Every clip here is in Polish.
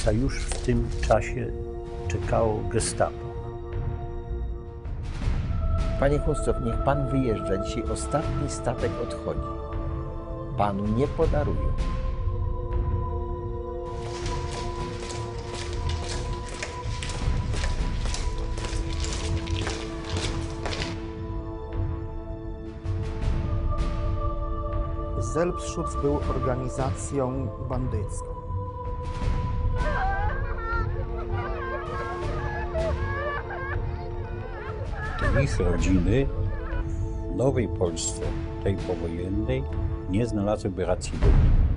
Ojca już w tym czasie czekało gestapo. Panie Chłoscow, niech pan wyjeżdża. Dzisiaj ostatni statek odchodzi. Panu nie podarują. Selbstschutz był organizacją bandycką. Ich rodziny w Nowej Polsce, tej powojennej, nie znalazłyby racji bytu.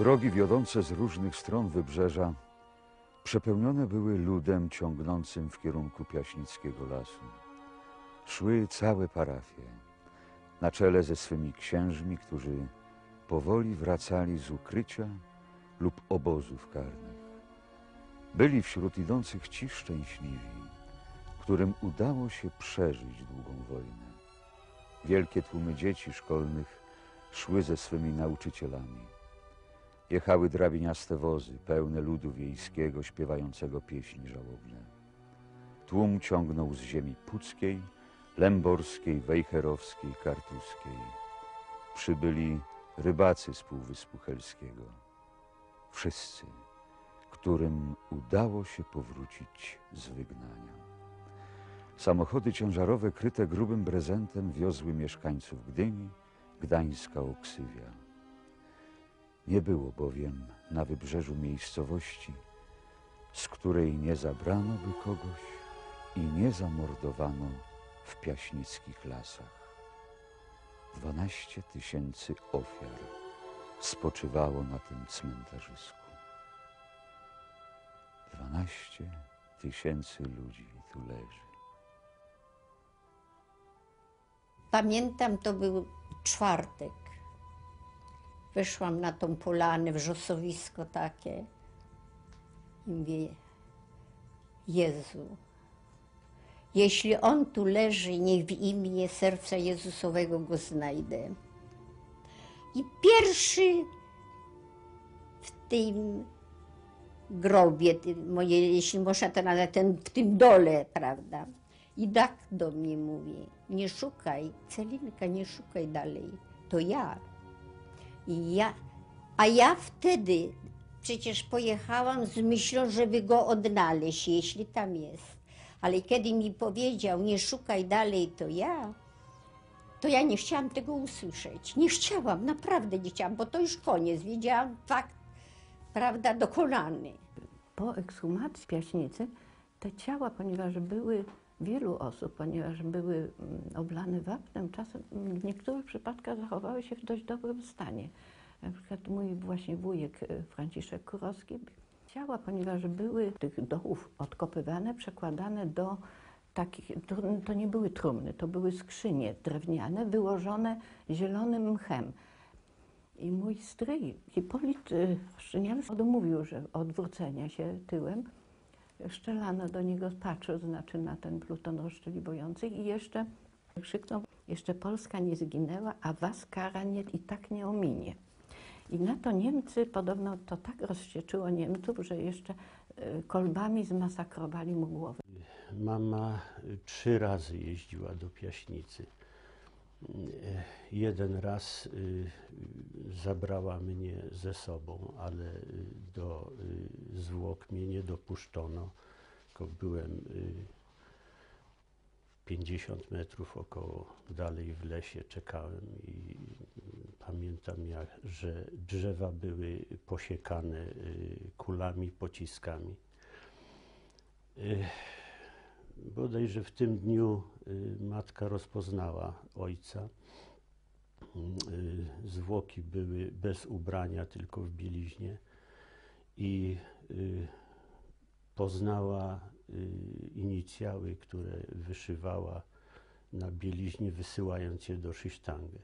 Drogi wiodące z różnych stron wybrzeża przepełnione były ludem ciągnącym w kierunku Piaśnickiego lasu. Szły całe parafie, na czele ze swymi księżmi, którzy powoli wracali z ukrycia lub obozów karnych. Byli wśród idących ci szczęśliwi, którym udało się przeżyć długą wojnę. Wielkie tłumy dzieci szkolnych szły ze swymi nauczycielami. Jechały drabiniaste wozy, pełne ludu wiejskiego, śpiewającego pieśni żałobne. Tłum ciągnął z ziemi puckiej, lęborskiej, wejherowskiej, kartuskiej. Przybyli rybacy z Półwyspu Helskiego. Wszyscy, którym udało się powrócić z wygnania. Samochody ciężarowe kryte grubym prezentem wiozły mieszkańców Gdyni, Gdańska, Oksywia. Nie było bowiem na wybrzeżu miejscowości, z której nie zabrano by kogoś i nie zamordowano w piaśnickich lasach. Dwanaście tysięcy ofiar spoczywało na tym cmentarzysku. Dwanaście tysięcy ludzi tu leży. Pamiętam, to był czwartek. Wyszłam na tą polanę, wrzosowisko takie i mówię, Jezu, jeśli On tu leży, niech w imię serca Jezusowego Go znajdę. I pierwszy w tym grobie, moje, jeśli można to nazwać, ten, w tym dole, prawda? I tak do mnie mówi, nie szukaj, Celinka, nie szukaj dalej, to ja. Ja, a ja wtedy przecież pojechałam z myślą, żeby go odnaleźć, jeśli tam jest. Ale kiedy mi powiedział, nie szukaj dalej, to ja, to ja nie chciałam tego usłyszeć. Nie chciałam, naprawdę nie chciałam, bo to już koniec. Wiedziałam fakt, prawda, dokonany. Po ekshumacji Piaśnicy te ciała, ponieważ były wielu osób, ponieważ były mm, oblane wapnem, czasem w niektórych przypadkach zachowały się w dość dobrym stanie. Na przykład mój właśnie wujek e, Franciszek Kurowski. Ciała, ponieważ były tych dołów odkopywane, przekładane do takich, to, to nie były trumny, to były skrzynie drewniane, wyłożone zielonym mchem. I mój stryj, Hipolit y, Szczynialski, odmówił, że odwrócenia się tyłem. Szczelano do niego, patrzył, znaczy na ten pluton rozszczeliwujący i jeszcze krzyknął, jeszcze Polska nie zginęła, a was kara nie, i tak nie ominie. I na to Niemcy, podobno to tak rozścieczyło Niemców, że jeszcze y, kolbami zmasakrowali mu głowę. Mama trzy razy jeździła do Piaśnicy. Jeden raz y, zabrała mnie ze sobą, ale y, do y, zwłok mnie nie dopuszczono, tylko byłem y, 50 metrów około dalej w lesie, czekałem i pamiętam, jak, że drzewa były posiekane kulami, pociskami. Bodajże w tym dniu matka rozpoznała ojca. Y, Zwłoki były bez ubrania, tylko w bieliźnie i y, poznała y, inicjały, które wyszywała na bieliźnie, wysyłając je do Szysztangę.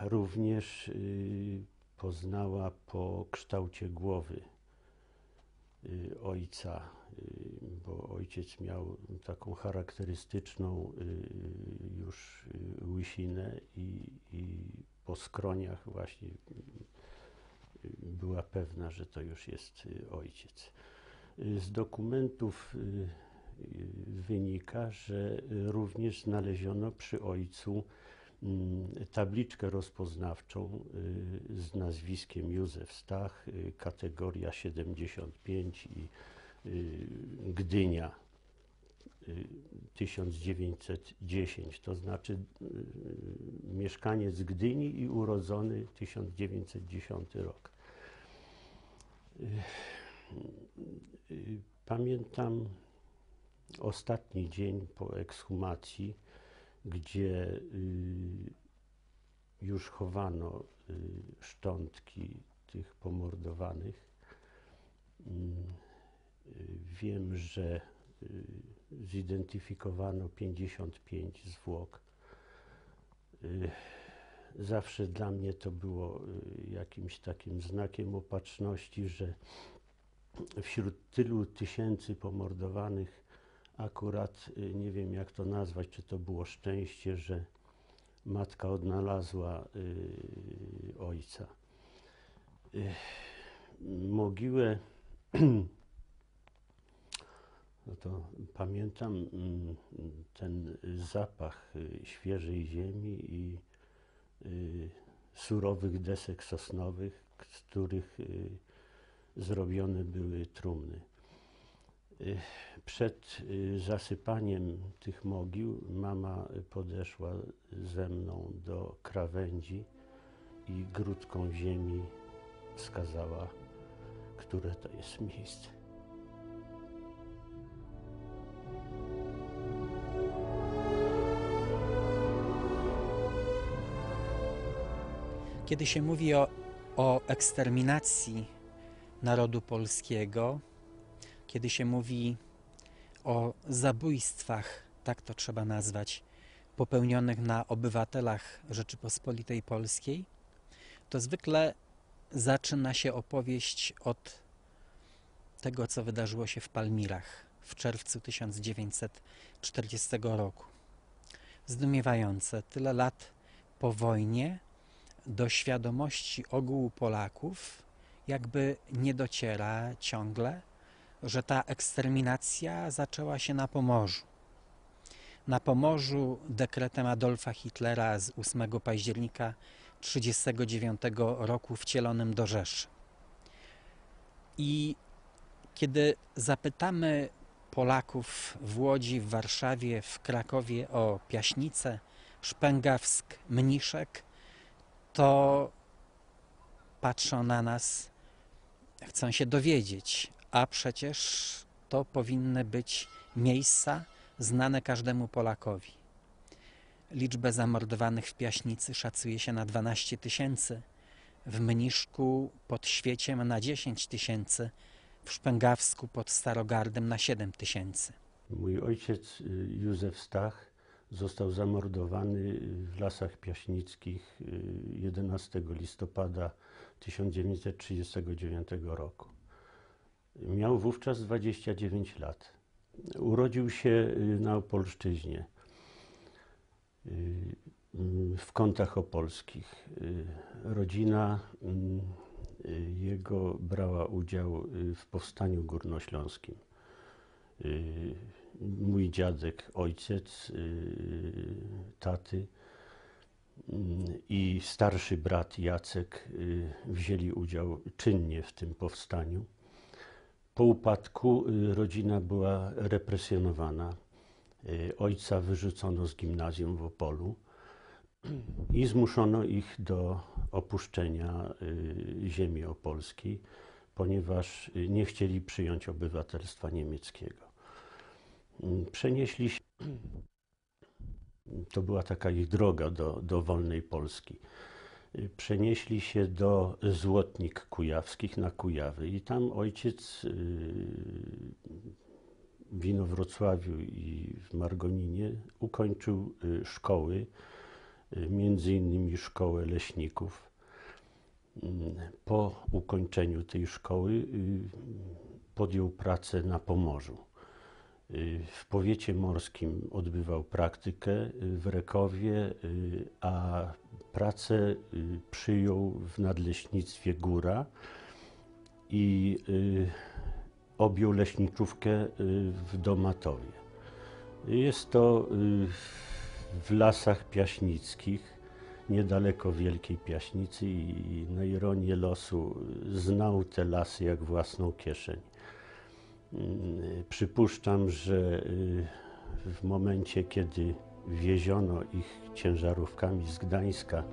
Również y, poznała po kształcie głowy y, ojca, y, bo ojciec miał taką charakterystyczną y, już y, łysinę i, i po skroniach właśnie y, była pewna, że to już jest y, ojciec. Y, Z dokumentów y, y, wynika, że y, również znaleziono przy ojcu mm, tabliczkę rozpoznawczą y, z nazwiskiem Józef Stach, y, kategoria 75 i y, Gdynia y, 1910, to znaczy y, mieszkaniec Gdyni i urodzony 1910 rok. Y, y, Pamiętam ostatni dzień po ekshumacji, gdzie y, już chowano y, szczątki tych pomordowanych. Wiem, że y, zidentyfikowano 55 zwłok. Y, Zawsze dla mnie to było y, jakimś takim znakiem opatrzności, że wśród tylu tysięcy pomordowanych akurat nie wiem jak to nazwać, czy to było szczęście, że matka odnalazła ojca. Mogiłę, no to pamiętam mm, ten zapach y, świeżej ziemi i y, surowych desek sosnowych, z których y, zrobione były trumny. Przed zasypaniem tych mogił mama podeszła ze mną do krawędzi i grudką ziemi wskazała, które to jest miejsce. Kiedy się mówi o, o eksterminacji narodu polskiego, kiedy się mówi o zabójstwach, tak to trzeba nazwać, popełnionych na obywatelach Rzeczypospolitej Polskiej, to zwykle zaczyna się opowieść od tego, co wydarzyło się w Palmirach w czerwcu 1940 roku. Zdumiewające, tyle lat po wojnie do świadomości ogółu Polaków jakby nie dociera ciągle, że ta eksterminacja zaczęła się na Pomorzu. Na Pomorzu dekretem Adolfa Hitlera z 8 października 1939 roku wcielonym do Rzeszy. I kiedy zapytamy Polaków w Łodzi, w Warszawie, w Krakowie o Piaśnicę, Szpęgawsk, Mniszek, to patrzą na nas, chcą się dowiedzieć, a przecież to powinny być miejsca znane każdemu Polakowi. Liczbę zamordowanych w Piaśnicy szacuje się na 12 tysięcy, w Mniszku pod Świeciem na 10 tysięcy, w Szpęgawsku pod Starogardem na 7 tysięcy. Mój ojciec y, Józef Stach został zamordowany w Lasach Piaśnickich y, 11 listopada 1939 roku. Miał wówczas 29 lat. Urodził się y, na Opolszczyźnie, y, y, w kątach opolskich. Y, Rodzina y, jego brała udział y, w powstaniu górnośląskim. Y, Mój dziadek, ojciec y, taty mm, i starszy brat Jacek y, wzięli udział czynnie w tym powstaniu. Po upadku y, rodzina była represjonowana. Y, Ojca wyrzucono z gimnazjum w Opolu i zmuszono ich do opuszczenia y, ziemi opolskiej, ponieważ y, nie chcieli przyjąć obywatelstwa niemieckiego. Mm, Przenieśli się, to była taka ich droga do, do wolnej Polski. Y, Przenieśli się do Złotnik Kujawskich na Kujawy i tam ojciec y, w Inowrocławiu i w Margoninie ukończył szkoły, między innymi szkołę leśników. Po ukończeniu tej szkoły y, podjął pracę na Pomorzu. Y, W powiecie morskim odbywał praktykę y, w Rekowie, a pracę przyjął w nadleśnictwie Góra i objął leśniczówkę w Domatowie. Jest to w lasach piaśnickich, niedaleko Wielkiej Piaśnicy i na ironię losu znał te lasy jak własną kieszeń. Mm, Przypuszczam, że y, w momencie, kiedy wieziono ich ciężarówkami z Gdańska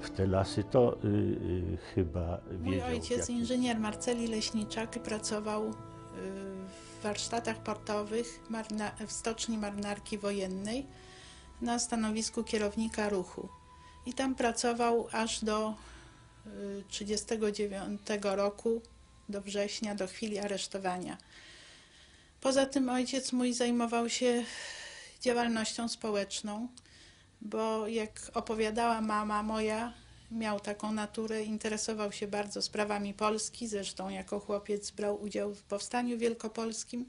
w te lasy, to y, y, chyba Mój wiedział. w ojciec, inżynier Marceli Leśniczak, pracował w warsztatach portowych w stoczni marynarki wojennej na stanowisku kierownika ruchu. I tam pracował aż do 1939 roku, do września, do chwili aresztowania. Poza tym ojciec mój zajmował się działalnością społeczną, bo jak opowiadała mama moja, miał taką naturę, interesował się bardzo sprawami Polski, zresztą jako chłopiec brał udział w Powstaniu Wielkopolskim.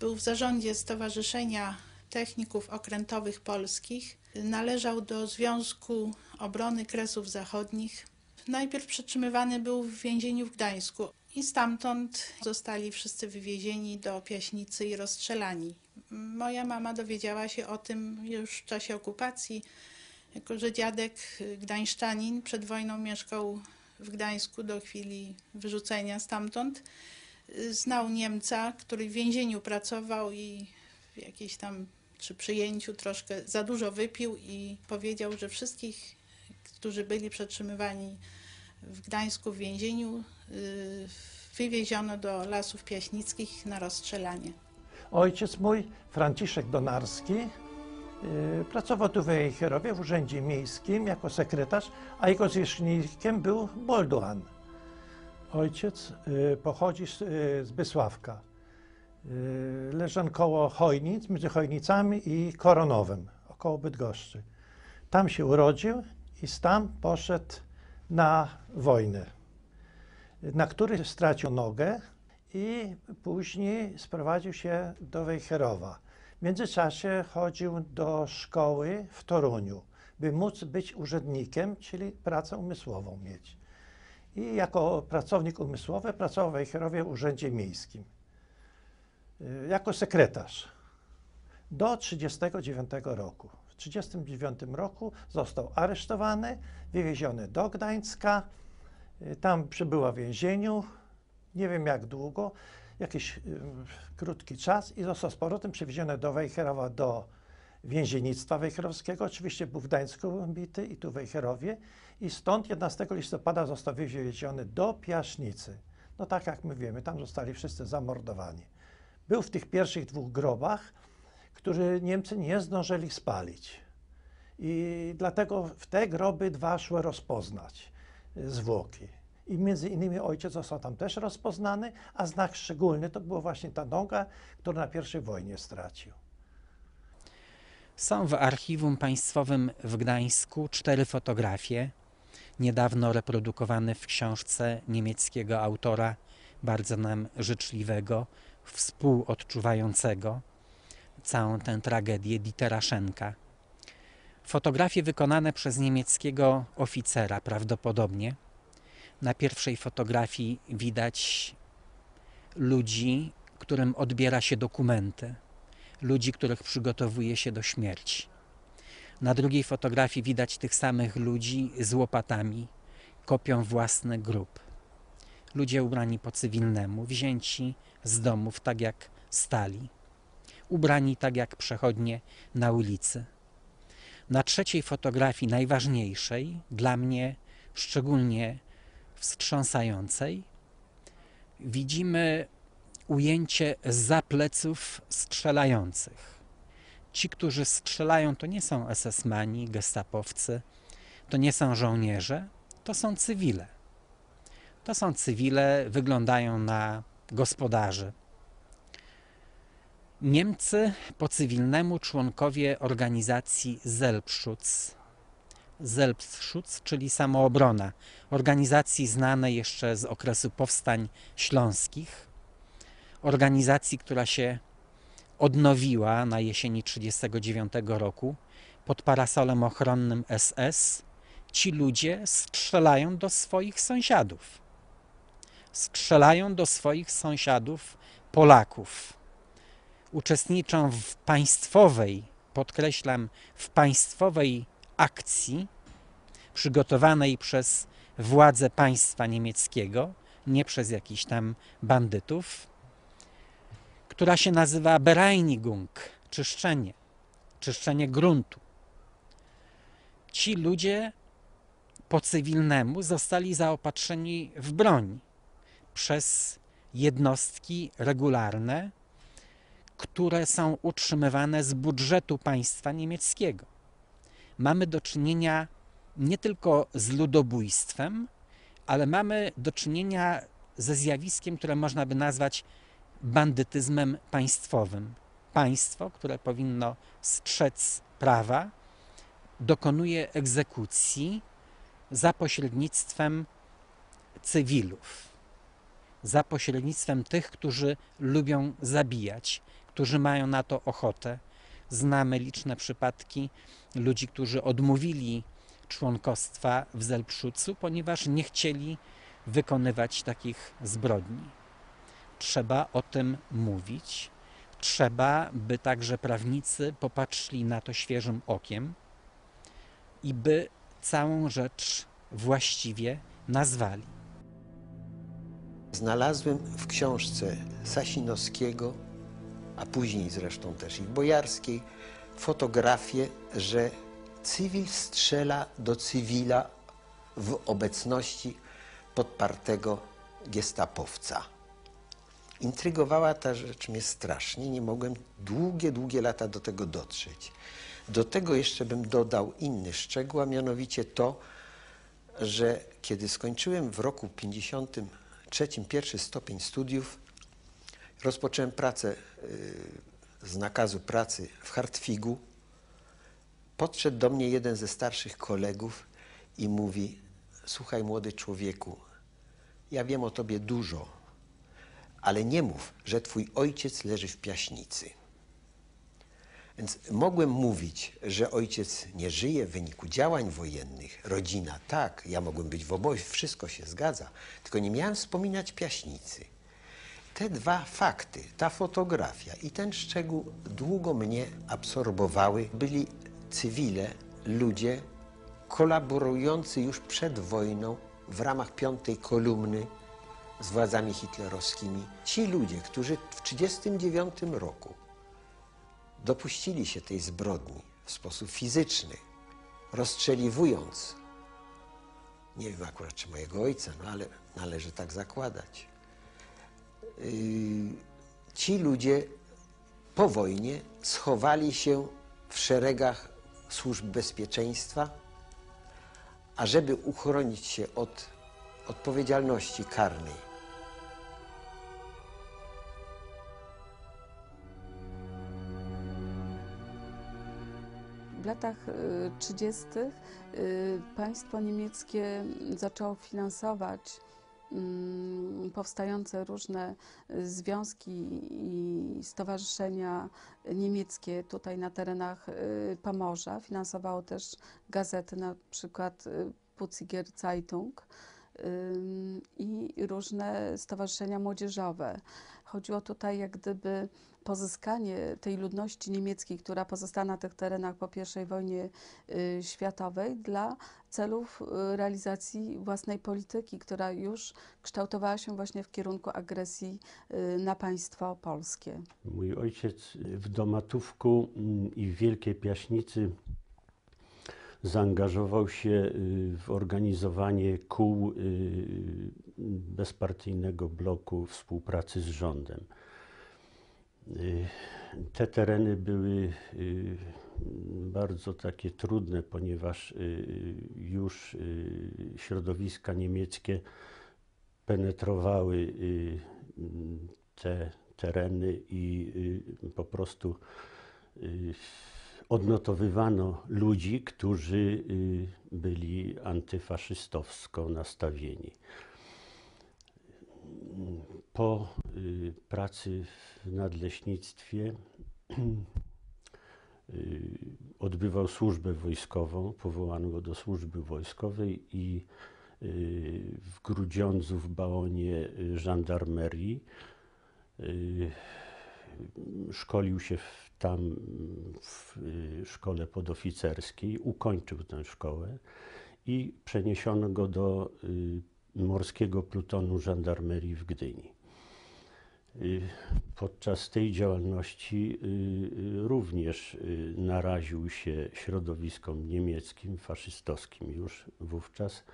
Był w zarządzie Stowarzyszenia Techników Okrętowych Polskich. Należał do Związku Obrony Kresów Zachodnich. Najpierw przetrzymywany był w więzieniu w Gdańsku i stamtąd zostali wszyscy wywiezieni do Piaśnicy i rozstrzelani. Moja mama dowiedziała się o tym już w czasie okupacji, jako że dziadek gdańszczanin przed wojną mieszkał w Gdańsku do chwili wyrzucenia stamtąd. Znał Niemca, który w więzieniu pracował i w jakiejś tam przy przyjęciu troszkę za dużo wypił i powiedział, że wszystkich, którzy byli przetrzymywani w Gdańsku w więzieniu, y, wywieziono do lasów piaśnickich na rozstrzelanie. Ojciec mój, Franciszek Donarski, yy, pracował tu w Ejcherowie w Urzędzie Miejskim jako sekretarz, a jego zwierzchnikiem był Bolduan. Ojciec yy, pochodzi z, z Bysławka. Yy, Leżą koło Chojnic, między Chojnicami i Koronowem, około Bydgoszczy. Tam się urodził i tam poszedł na wojnę, na której stracił nogę i później sprowadził się do Wejherowa. W międzyczasie chodził do szkoły w Toruniu, by móc być urzędnikiem, czyli pracę umysłową mieć. I jako pracownik umysłowy pracował w Wejherowie w Urzędzie Miejskim. Y, Jako sekretarz do 1939 roku. W 1939 roku został aresztowany, wywieziony do Gdańska. Y, Tam przebyła w więzieniu, nie wiem jak długo, jakiś y, krótki czas i został z powrotem przewieziony do Wejherowa, do więziennictwa wejherowskiego. Oczywiście był w Gdańsku bity i tu w Wejherowie. I stąd 11 listopada został wywieziony do Piaśnicy. No tak jak my wiemy, tam zostali wszyscy zamordowani. Był w tych pierwszych dwóch grobach, które Niemcy nie zdążyli spalić. I dlatego w te groby dwa szły rozpoznać y, zwłoki. I między innymi ojciec został tam też rozpoznany, a znak szczególny to była właśnie ta noga, którą na pierwszej wojnie stracił. Są w Archiwum Państwowym w Gdańsku cztery fotografie, niedawno reprodukowane w książce niemieckiego autora, bardzo nam życzliwego, współodczuwającego całą tę tragedię Dietera. Fotografie wykonane przez niemieckiego oficera prawdopodobnie. Na pierwszej fotografii widać ludzi, którym odbiera się dokumenty, ludzi, których przygotowuje się do śmierci. Na drugiej fotografii widać tych samych ludzi z łopatami, kopią własny grób. Ludzie ubrani po cywilnemu, wzięci z domów tak jak stali, ubrani tak jak przechodnie na ulicy. Na trzeciej fotografii, najważniejszej, dla mnie szczególnie wstrząsającej, widzimy ujęcie za pleców strzelających. Ci, którzy strzelają, to nie są SS-mani, gestapowcy, to nie są żołnierze, to są cywile. To są cywile, wyglądają na gospodarzy. Niemcy po cywilnemu członkowie organizacji Selbstschutz, Selbstschutz, czyli samoobrona, organizacji znanej jeszcze z okresu powstań śląskich, organizacji, która się odnowiła na jesieni 1939 roku pod parasolem ochronnym SS. Ci ludzie strzelają do swoich sąsiadów. Strzelają do swoich sąsiadów Polaków. Uczestniczą w państwowej, podkreślam, w państwowej akcji przygotowanej przez władze państwa niemieckiego, nie przez jakichś tam bandytów, która się nazywa Bereinigung, czyszczenie, czyszczenie gruntu. Ci ludzie po cywilnemu zostali zaopatrzeni w broń przez jednostki regularne, które są utrzymywane z budżetu państwa niemieckiego. mamy do czynienia nie tylko z ludobójstwem, ale mamy do czynienia ze zjawiskiem, które można by nazwać bandytyzmem państwowym. Państwo, które powinno strzec prawa, dokonuje egzekucji za pośrednictwem cywilów, za pośrednictwem tych, którzy lubią zabijać, którzy mają na to ochotę. Znamy liczne przypadki ludzi, którzy odmówili członkostwa w Zelpszucu, ponieważ nie chcieli wykonywać takich zbrodni. Trzeba o tym mówić. Trzeba, by także prawnicy popatrzyli na to świeżym okiem i by całą rzecz właściwie nazwali. Znalazłem w książce Sasinowskiego, a później zresztą też i Bojarskiej, fotografię, że cywil strzela do cywila w obecności podpartego gestapowca. Intrygowała ta rzecz mnie strasznie, nie mogłem długie, długie lata do tego dotrzeć. Do tego jeszcze bym dodał inny szczegół, a mianowicie to, że kiedy skończyłem w roku 53 pierwszy stopień studiów, rozpocząłem pracę y, z nakazu pracy w Hartwigu. Podszedł do mnie jeden ze starszych kolegów i mówi: Słuchaj, młody człowieku, ja wiem o tobie dużo, ale nie mów, że twój ojciec leży w piaśnicy. Więc mogłem mówić, że ojciec nie żyje w wyniku działań wojennych, rodzina tak, ja mogłem być w obozie, wszystko się zgadza, tylko nie miałem wspominać piaśnicy. Te dwa fakty, ta fotografia i ten szczegół długo mnie absorbowały. Byli cywile, ludzie kolaborujący już przed wojną w ramach piątej kolumny z władzami hitlerowskimi. Ci ludzie, którzy w 1939 roku dopuścili się tej zbrodni w sposób fizyczny, rozstrzeliwując, nie wiem akurat czy mojego ojca, no ale należy tak zakładać. Yy, ci ludzie po wojnie schowali się w szeregach służb bezpieczeństwa, ażeby uchronić się od odpowiedzialności karnej. Latach y, 30. y, państwo niemieckie zaczęło finansować mm, powstające różne y, związki i stowarzyszenia niemieckie tutaj na terenach y, Pomorza. Finansowało też gazety, na przykład y, Putziger Zeitung i różne stowarzyszenia młodzieżowe. Chodziło tutaj jak gdyby pozyskanie tej ludności niemieckiej, która pozostała na tych terenach po I wojnie y, światowej dla celów y, realizacji własnej polityki, która już kształtowała się właśnie w kierunku agresji y, na państwo polskie. Mój ojciec w Domatówku mm, i w Wielkiej Piaśnicy zaangażował się w organizowanie kół bezpartyjnego bloku współpracy z rządem. Y, Te tereny były y, bardzo takie trudne, ponieważ y, już środowiska niemieckie penetrowały te tereny i po prostu odnotowywano ludzi, którzy byli antyfaszystowsko nastawieni. Po pracy w nadleśnictwie y, odbywał służbę wojskową, powołano go do służby wojskowej i y, w Grudziądzu w bałonie y, żandarmerii y, szkolił się tam w y, szkole podoficerskiej, ukończył tę szkołę i przeniesiono go do y, morskiego plutonu żandarmerii w Gdyni. Podczas tej działalności y, y, również y, naraził się środowiskom niemieckim, faszystowskim już wówczas,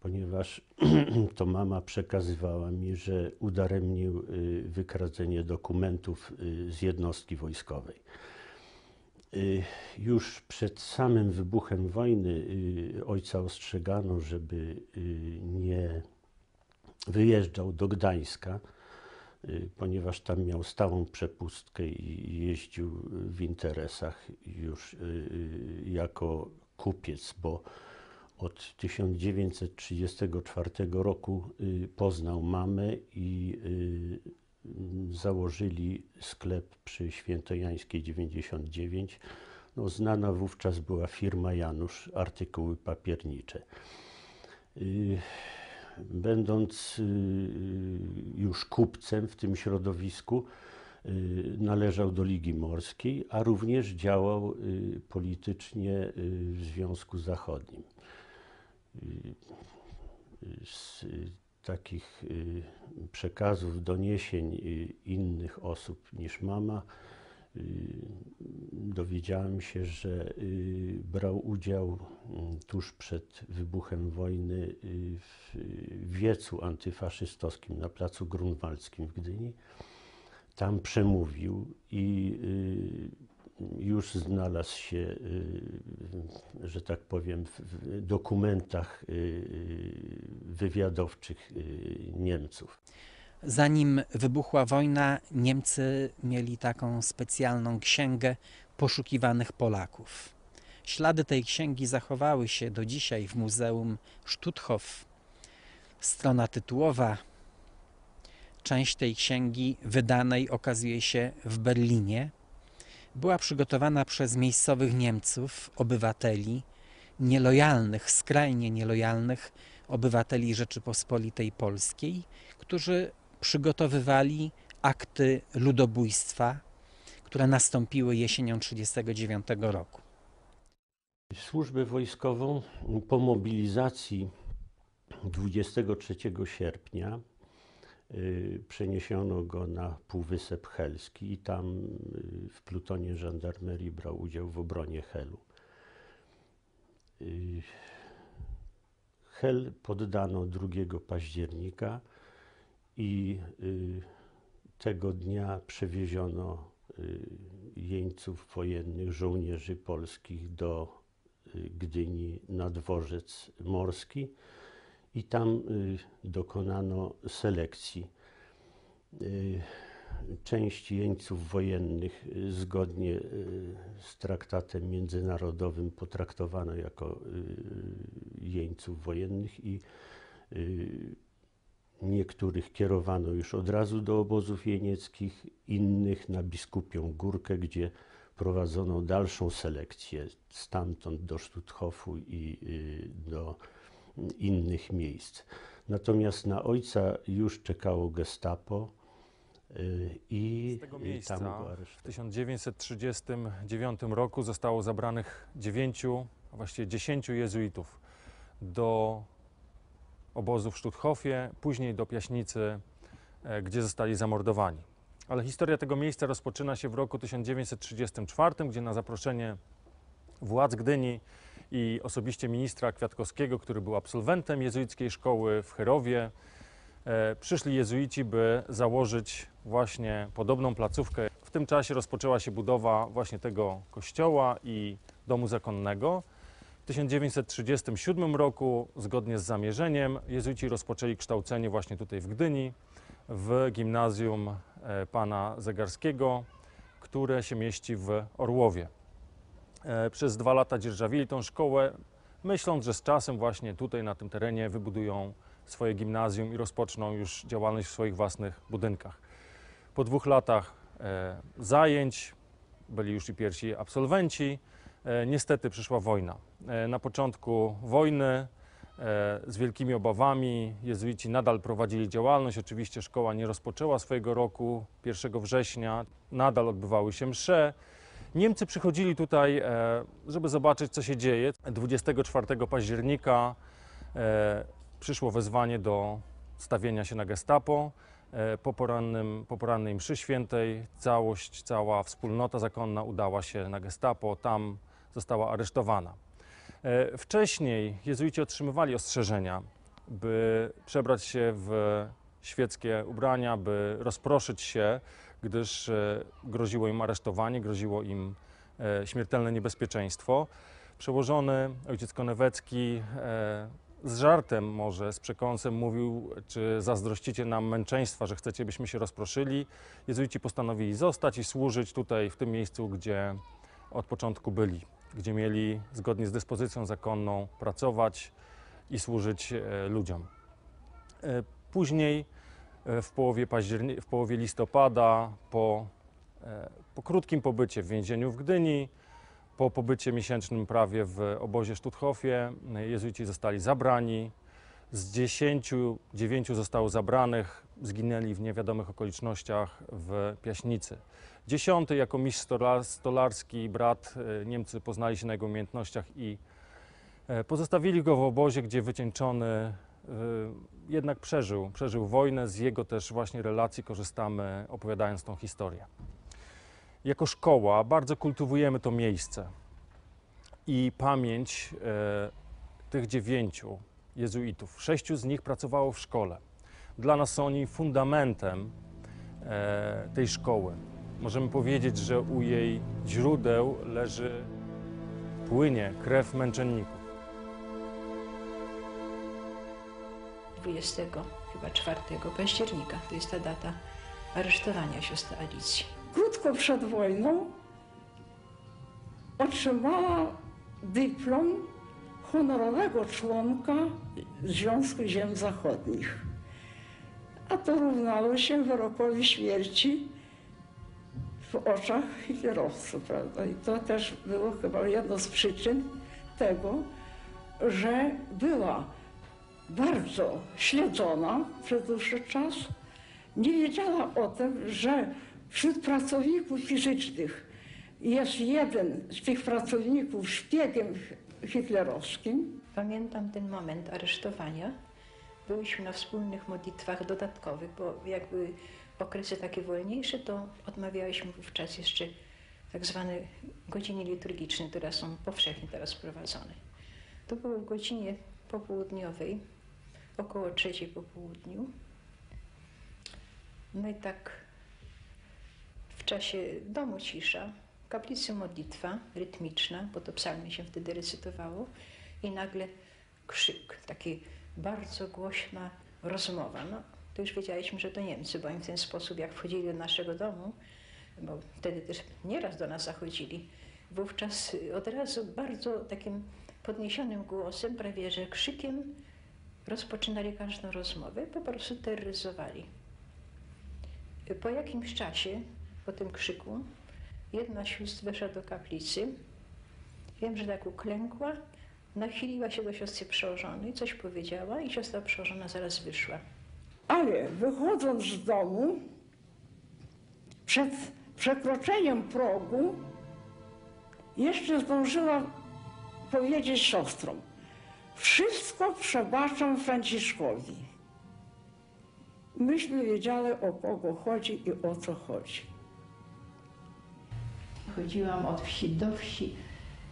ponieważ to mama przekazywała mi, że udaremnił wykradzenie dokumentów z jednostki wojskowej. Już przed samym wybuchem wojny ojca ostrzegano, żeby nie wyjeżdżał do Gdańska, ponieważ tam miał stałą przepustkę i jeździł w interesach już y, y, jako kupiec, bo od 1934 roku y, poznał mamę i y, założyli sklep przy Świętojańskiej 99. No, znana wówczas była firma Janusz, artykuły papiernicze. Y, Będąc y, już kupcem w tym środowisku, y, należał do Ligi Morskiej, a również działał y, politycznie y, w Związku Zachodnim. Y, y, Z y, takich y, przekazów, doniesień y, innych osób niż mama, y, dowiedziałem się, że y, brał udział mm, tuż przed wybuchem wojny y, w y, wiecu antyfaszystowskim na placu Grunwaldzkim w Gdyni. Tam przemówił i y, już znalazł się, y, że tak powiem, w- dokumentach y, y, wywiadowczych y, Niemców. Zanim wybuchła wojna, Niemcy mieli taką specjalną księgę poszukiwanych Polaków. Ślady tej księgi zachowały się do dzisiaj w Muzeum Stutthof. Strona tytułowa, część tej księgi wydanej okazuje się w Berlinie. Była przygotowana przez miejscowych Niemców, obywateli, nielojalnych, skrajnie nielojalnych obywateli Rzeczypospolitej Polskiej, którzy przygotowywali akty ludobójstwa, które nastąpiły jesienią 1939 roku. Służbę wojskową po mobilizacji 23 sierpnia y, przeniesiono go na Półwysep Helski i tam y, w plutonie żandarmerii brał udział w obronie Helu. Y, Hel poddano 2 października i y, tego dnia przewieziono y, jeńców wojennych, żołnierzy polskich do y, Gdyni na dworzec morski i tam dokonano selekcji. Część jeńców wojennych zgodnie z traktatem międzynarodowym potraktowano jako jeńców wojennych i niektórych kierowano już od razu do obozów jenieckich, innych na Biskupią Górkę, gdzie prowadzono dalszą selekcję stamtąd do Stutthofu i y, do innych miejsc. Natomiast na ojca już czekało gestapo y, i Z tego miejsca tam go w aresztowano. 1939 roku zostało zabranych dziewięciu, a właściwie dziesięciu jezuitów do obozu w Sztuthofie, później do Piaśnicy, e, gdzie zostali zamordowani. Ale historia tego miejsca rozpoczyna się w roku 1934, gdzie na zaproszenie władz Gdyni i osobiście ministra Kwiatkowskiego, który był absolwentem jezuickiej szkoły w Cherowie, e, przyszli jezuici, by założyć właśnie podobną placówkę. W tym czasie rozpoczęła się budowa właśnie tego kościoła i domu zakonnego. W 1937 roku, zgodnie z zamierzeniem, jezuici rozpoczęli kształcenie właśnie tutaj w Gdyni, w gimnazjum e, pana Zegarskiego, które się mieści w Orłowie. E, Przez dwa lata dzierżawili tą szkołę, myśląc, że z czasem właśnie tutaj na tym terenie wybudują swoje gimnazjum i rozpoczną już działalność w swoich własnych budynkach. Po dwóch latach e, zajęć byli już i pierwsi absolwenci. E, niestety przyszła wojna. E, na początku wojny e, z wielkimi obawami jezuici nadal prowadzili działalność. Oczywiście szkoła nie rozpoczęła swojego roku 1 września. Nadal odbywały się msze. Niemcy przychodzili tutaj, żeby zobaczyć, co się dzieje. 24 października przyszło wezwanie do stawienia się na gestapo. Po, porannym, po porannej mszy świętej całość, cała wspólnota zakonna udała się na gestapo. Tam została aresztowana. E, Wcześniej jezuici otrzymywali ostrzeżenia, by przebrać się w świeckie ubrania, by rozproszyć się, gdyż e, groziło im aresztowanie, groziło im e, śmiertelne niebezpieczeństwo. Przełożony ojciec Konewecki z żartem może, z przekąsem mówił, czy zazdrościcie nam męczeństwa, że chcecie, byśmy się rozproszyli. Jezuici postanowili zostać i służyć tutaj, w tym miejscu, gdzie od początku byli, gdzie mieli zgodnie z dyspozycją zakonną pracować i służyć e, ludziom. E, Później e, w połowie, październi- w połowie listopada, po, po krótkim pobycie w więzieniu w Gdyni, po pobycie miesięcznym prawie w obozie Sztuthofie, jezuici zostali zabrani. Z dziesięciu, dziewięciu zostało zabranych, zginęli w niewiadomych okolicznościach w Piaśnicy. Dziesiąty, jako mistrz stola- stolarski, brat, e, Niemcy poznali się na jego umiejętnościach i e, pozostawili go w obozie, gdzie wycieńczony e, jednak przeżył, przeżył wojnę. Z jego też właśnie relacji korzystamy, opowiadając tą historię. Jako szkoła bardzo kultywujemy to miejsce i pamięć tych dziewięciu jezuitów. Sześciu z nich pracowało w szkole. Dla nas są oni fundamentem tej szkoły. Możemy powiedzieć, że u jej źródeł leży, płynie krew męczenników. 20 chyba 4 października, to jest ta data aresztowania siostry Alicji. Krótko przed wojną otrzymała dyplom honorowego członka Związku Ziem Zachodnich. A to równało się wyrokowi śmierci w oczach hitlerowców, prawda? I to też było chyba jedną z przyczyn tego, że była bardzo śledzona przez dłuższy czas. Nie wiedziała o tym, że wśród pracowników fizycznych jest jeden z tych pracowników szpiegiem hitlerowskim. Pamiętam ten moment aresztowania. Byliśmy na wspólnych modlitwach dodatkowych, bo jak okresy takie wolniejsze, to odmawialiśmy wówczas jeszcze tak zwane godziny liturgiczne, które są powszechnie teraz wprowadzone. To było w godzinie popołudniowej, około trzeciej po południu. No i tak w czasie domu cisza, w kaplicy modlitwa rytmiczna, bo to psalmy się wtedy recytowało i nagle krzyk, taki bardzo głośna rozmowa. No, to już wiedzieliśmy, że to Niemcy, bo oni w ten sposób, jak wchodzili do naszego domu, bo wtedy też nieraz do nas zachodzili, wówczas od razu bardzo takim podniesionym głosem, prawie że krzykiem rozpoczynali każdą rozmowę, po prostu terroryzowali. Po jakimś czasie, po tym krzyku, jedna z sióstr weszła do kaplicy. Wiem, że tak uklękła, nachyliła się do siostry przełożonej, coś powiedziała i siostra przełożona zaraz wyszła. Ale wychodząc z domu, przed przekroczeniem progu, jeszcze zdążyła powiedzieć siostrom: Wszystko przebaczam Franciszkowi. Myśmy wiedziały, o kogo chodzi i o co chodzi. Chodziłam od wsi do wsi,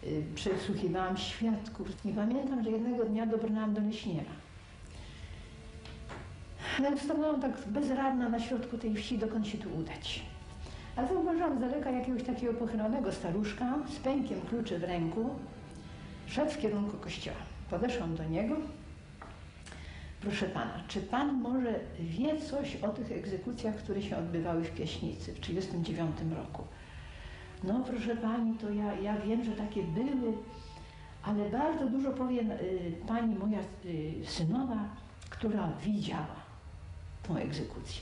y, przesłuchiwałam świadków. Nie pamiętam, że jednego dnia dobrnęłam do leśniera. Więc stanęłam tak bezradna na środku tej wsi, dokąd się tu udać. A zauważyłam z daleka jakiegoś takiego pochylonego staruszka z pękiem kluczy w ręku. Szedł w kierunku kościoła. Podeszłam do niego. Proszę pana, czy pan może wie coś o tych egzekucjach, które się odbywały w Pieśnicy w 1939 roku? No proszę pani, to ja, ja wiem, że takie były, ale bardzo dużo powie y, pani moja y, synowa, która widziała tą egzekucję.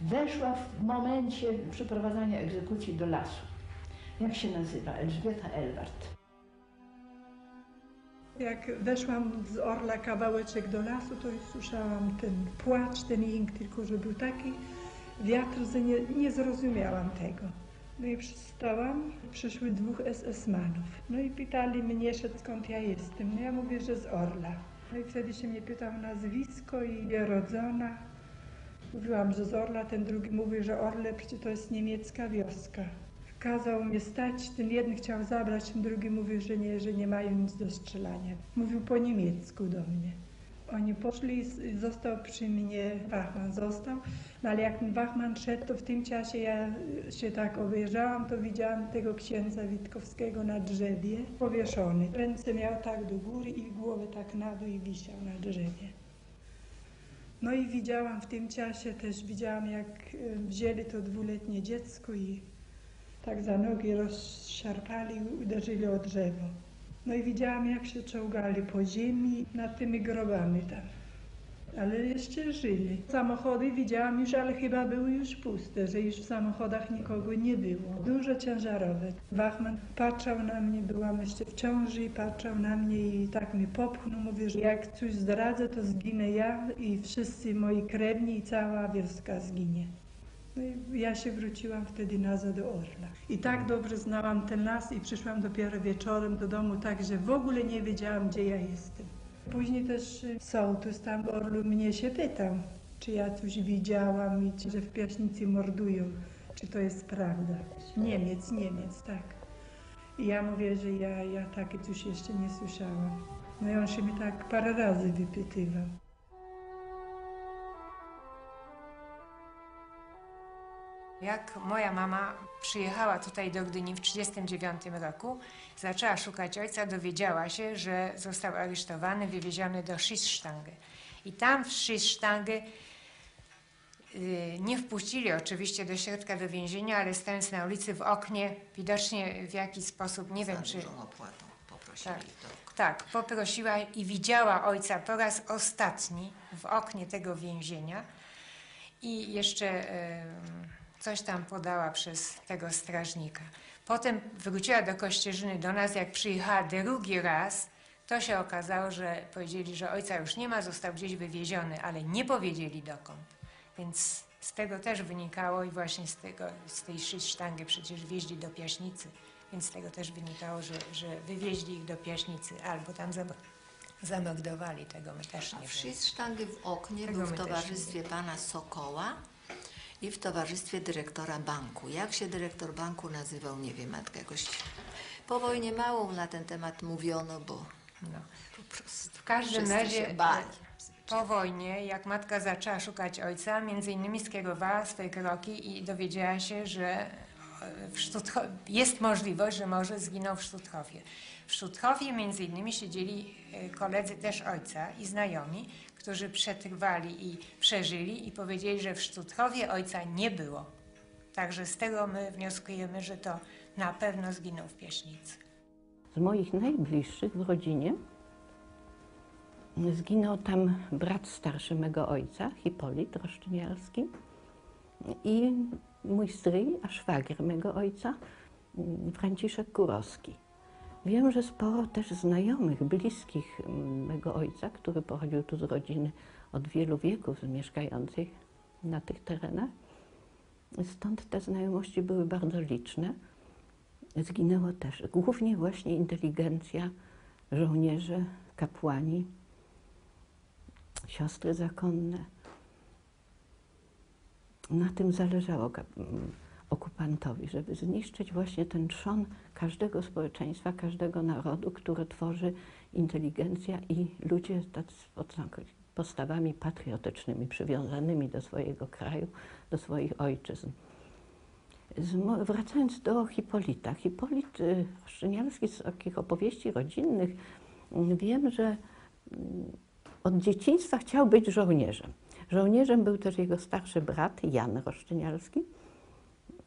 Weszła w momencie przeprowadzania egzekucji do lasu. Jak się nazywa? Elżbieta Elwart. Jak weszłam z Orla kawałeczek do lasu, to już słyszałam ten płacz, ten jęk, tylko że był taki wiatr, że nie, nie zrozumiałam tego. No i przystałam, przyszły dwóch SS-manów. No i pytali mnie, skąd ja jestem. No ja mówię, że z Orla. No i wtedy się mnie pytał nazwisko i rodzona. Mówiłam, że z Orla, ten drugi mówi, że Orle przecież to jest niemiecka wioska. Kazał mnie stać, ten jeden chciał zabrać, ten drugi mówił, że nie, że nie mają nic do strzelania. Mówił po niemiecku do mnie. Oni poszli i został przy mnie, Wachman został, no ale jak ten Wachman szedł, to w tym czasie ja się tak obejrzałam, to widziałam tego księdza Witkowskiego na drzewie, powieszony. Ręce miał tak do góry i głowę tak na dół i wisiał na drzewie. No i widziałam w tym czasie też, widziałam jak wzięli to dwuletnie dziecko i tak za nogi rozszarpali i uderzyli o drzewo. No i widziałam, jak się czołgali po ziemi nad tymi grobami tam. Ale jeszcze żyli. Samochody widziałam już, ale chyba były już puste, że już w samochodach nikogo nie było. Dużo ciężarowe. Wachman patrzał na mnie, byłam jeszcze w ciąży, i patrzał na mnie i tak mi popchnął. Mówi, że jak coś zdradzę, to zginę ja i wszyscy moi krewni i cała wioska zginie. No i ja się wróciłam wtedy nazad do Orla. I tak dobrze znałam ten las i przyszłam dopiero wieczorem do domu, tak że w ogóle nie wiedziałam, gdzie ja jestem. Później też y, sołtys tam w Orlu mnie się pytał, czy ja coś widziałam i czy, że w Piaśnicy mordują, czy to jest prawda. Niemiec, Niemiec, tak. I ja mówię, że ja, ja takie coś jeszcze nie słyszałam. No i on się mi tak parę razy wypytywał. Jak moja mama przyjechała tutaj do Gdyni w 1939 roku, zaczęła szukać ojca, dowiedziała się, że został aresztowany, wywieziony do Schiffstange. I tam w Schiffstange y, nie wpuścili oczywiście do środka do więzienia, ale stając na ulicy w oknie, widocznie w jakiś sposób, nie wiem czy... opłatą poprosili Tak, do tak, poprosiła i widziała ojca po raz ostatni w oknie tego więzienia. I jeszcze em, coś tam podała przez tego strażnika. Potem wróciła do Kościerzyny do nas, jak przyjechała drugi raz, to się okazało, że powiedzieli, że ojca już nie ma, został gdzieś wywieziony, ale nie powiedzieli dokąd. Więc z tego też wynikało i właśnie z, tego, z tej sztangi przecież wieźli do Piaśnicy, więc z tego też wynikało, że, że wywieźli ich do Piaśnicy albo tam zam- zamordowali. Tego my też nie wiemy. sztangi w oknie Tego był w towarzystwie pana Sokoła i w towarzystwie dyrektora banku. Jak się dyrektor banku nazywał, nie wiem, matka jakoś po wojnie mało na ten temat mówiono, bo No. po prostu W każdym razie bali. po wojnie, jak matka zaczęła szukać ojca, między innymi skierowała swe kroki i dowiedziała się, że e, w jest możliwość, że może zginął w Sztuthofie. W Sztuthofie między innymi siedzieli e, koledzy też ojca i znajomi, którzy przetrwali i przeżyli i powiedzieli, że w Sztuthofie ojca nie było. Także z tego my wnioskujemy, że to na pewno zginął w Pieśnicy. Z moich najbliższych w rodzinie zginął tam brat starszy mego ojca, Hipolit Roszczyniarski i mój stryj, a szwagier mego ojca, mm, Franciszek Kurowski. Wiem, że sporo też znajomych, bliskich mm, mego ojca, który pochodził tu z rodziny od wielu wieków, mieszkających na tych terenach. Stąd te znajomości były bardzo liczne. Zginęło też głównie właśnie inteligencja, żołnierze, kapłani, siostry zakonne. Na tym zależało okupantowi, żeby zniszczyć właśnie ten trzon każdego społeczeństwa, każdego narodu, który tworzy inteligencja i ludzie z postawami patriotycznymi, przywiązanymi do swojego kraju, do swoich ojczyzn. Wracając do Hipolita. Hipolit y, Szczyniarski z takich opowieści rodzinnych mm, wiem, że mm, od dzieciństwa chciał być żołnierzem. Żołnierzem był też jego starszy brat Jan Roszczyniarski,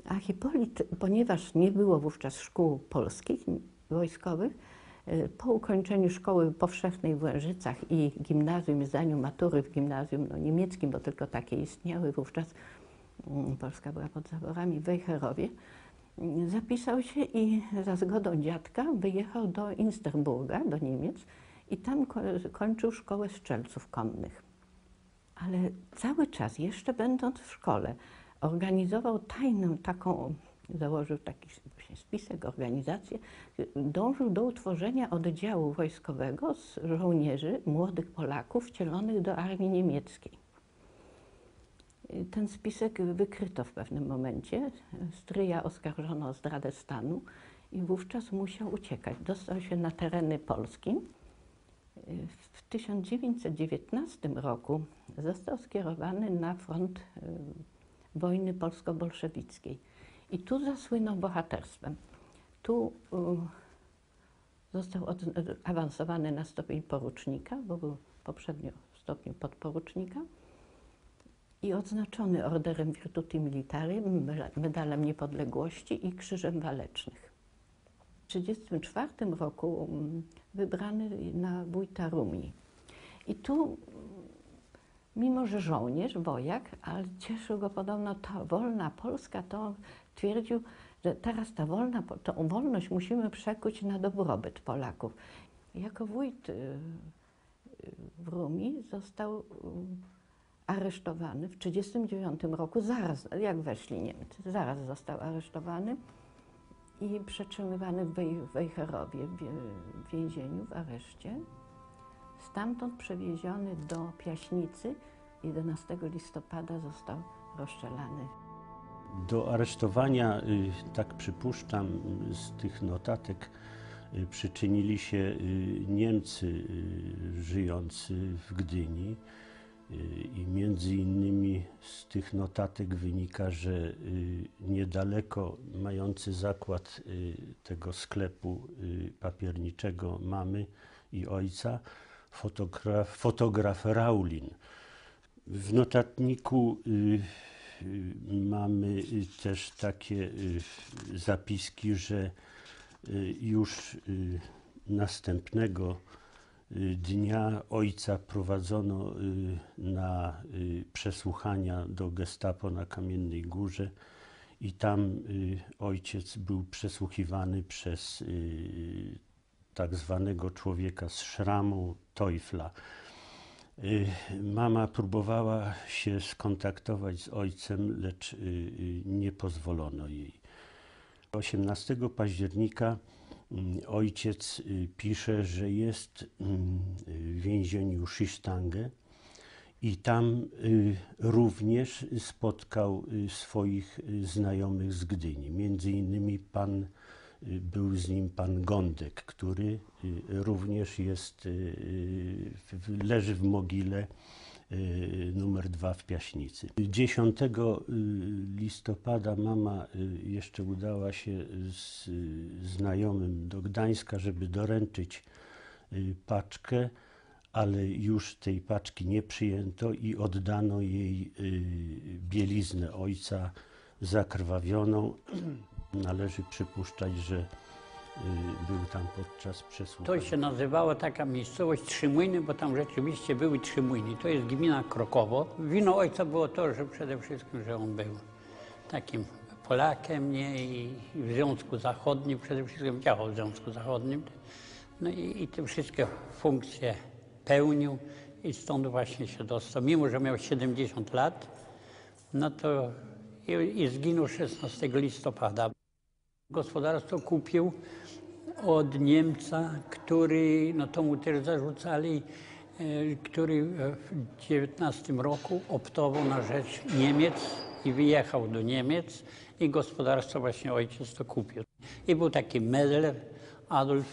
a Hipolit, ponieważ nie było wówczas szkół polskich, wojskowych, y, po ukończeniu szkoły powszechnej w Łężycach i gimnazjum zdaniu matury w gimnazjum no, niemieckim, bo tylko takie istniały wówczas, mm, Polska była pod zaborami, w Wejherowie, mm, zapisał się i za zgodą dziadka wyjechał do Insterburga, do Niemiec i tam ko- kończył szkołę strzelców konnych. Ale cały czas, jeszcze będąc w szkole, organizował tajną taką, założył taki właśnie spisek, organizację, dążył do utworzenia oddziału wojskowego z żołnierzy, młodych Polaków wcielonych do armii niemieckiej. Ten spisek wykryto w pewnym momencie. Stryja oskarżono o zdradę stanu i wówczas musiał uciekać. Dostał się na tereny Polski W 1919 roku został skierowany na front y, wojny polsko-bolszewickiej i tu zasłynął bohaterstwem. Tu y, został awansowany na stopień porucznika, bo był poprzednio w stopniu podporucznika i odznaczony Orderem Virtuti Militari, Medalem Niepodległości i Krzyżem Walecznych. W 1934 roku mm, wybrany na wójta Rumii. I tu, mimo że żołnierz, wojak, ale cieszył go podobno ta wolna Polska, to twierdził, że teraz ta wolna, tą wolność musimy przekuć na dobrobyt Polaków. Jako wójt y, w Rumii został y, aresztowany w 1939 roku, zaraz, jak weszli Niemcy, zaraz został aresztowany i przetrzymywany w Wej- w Wejherowie, w wie- w więzieniu, w areszcie. Stamtąd przewieziony do Piaśnicy 11 listopada został rozstrzelany. Do aresztowania, y, tak przypuszczam, z tych notatek y, przyczynili się y, Niemcy żyjący w Gdyni. I między innymi z tych notatek wynika, że niedaleko mający zakład tego sklepu papierniczego mamy i ojca fotograf, fotograf Raulin. W notatniku y, y, mamy też takie y, zapiski, że już następnego dnia ojca prowadzono na przesłuchania do Gestapo na Kamiennej Górze i tam ojciec był przesłuchiwany przez tak zwanego człowieka z szramą Teufla. Y, Mama próbowała się skontaktować z ojcem, lecz y, y, nie pozwolono jej. 18 października mm, ojciec pisze, że jest mm, w więzieniu Schistange i tam również spotkał swoich znajomych z Gdyni. Między innymi pan, był z nim pan Gądek, który y, również jest, y, leży w mogile y, numer dwa w Piaśnicy. 10 y, listopada mama jeszcze udała się z znajomym do Gdańska, żeby doręczyć paczkę, ale już tej paczki nie przyjęto i oddano jej bieliznę ojca zakrwawioną. Należy przypuszczać, że y, był tam podczas To przesłuchania. się nazywała taka miejscowość Trzy Młyny, bo tam rzeczywiście były trzy młyny. To jest gmina Krokowo. Winą ojca było to, że przede wszystkim, że on był takim Polakiem nie? I w Związku Zachodnim, przede wszystkim działał w Związku Zachodnim. No i, i te wszystkie funkcje pełnił i stąd właśnie się dostał. Mimo, że miał 70 lat, no to i, i zginął 16 listopada. Gospodarstwo kupił od Niemca, który, no to mu też zarzucali, e, który w 19 roku optował na rzecz Niemiec i wyjechał do Niemiec i gospodarstwo właśnie ojciec to kupił. I był taki Medler, Adolf,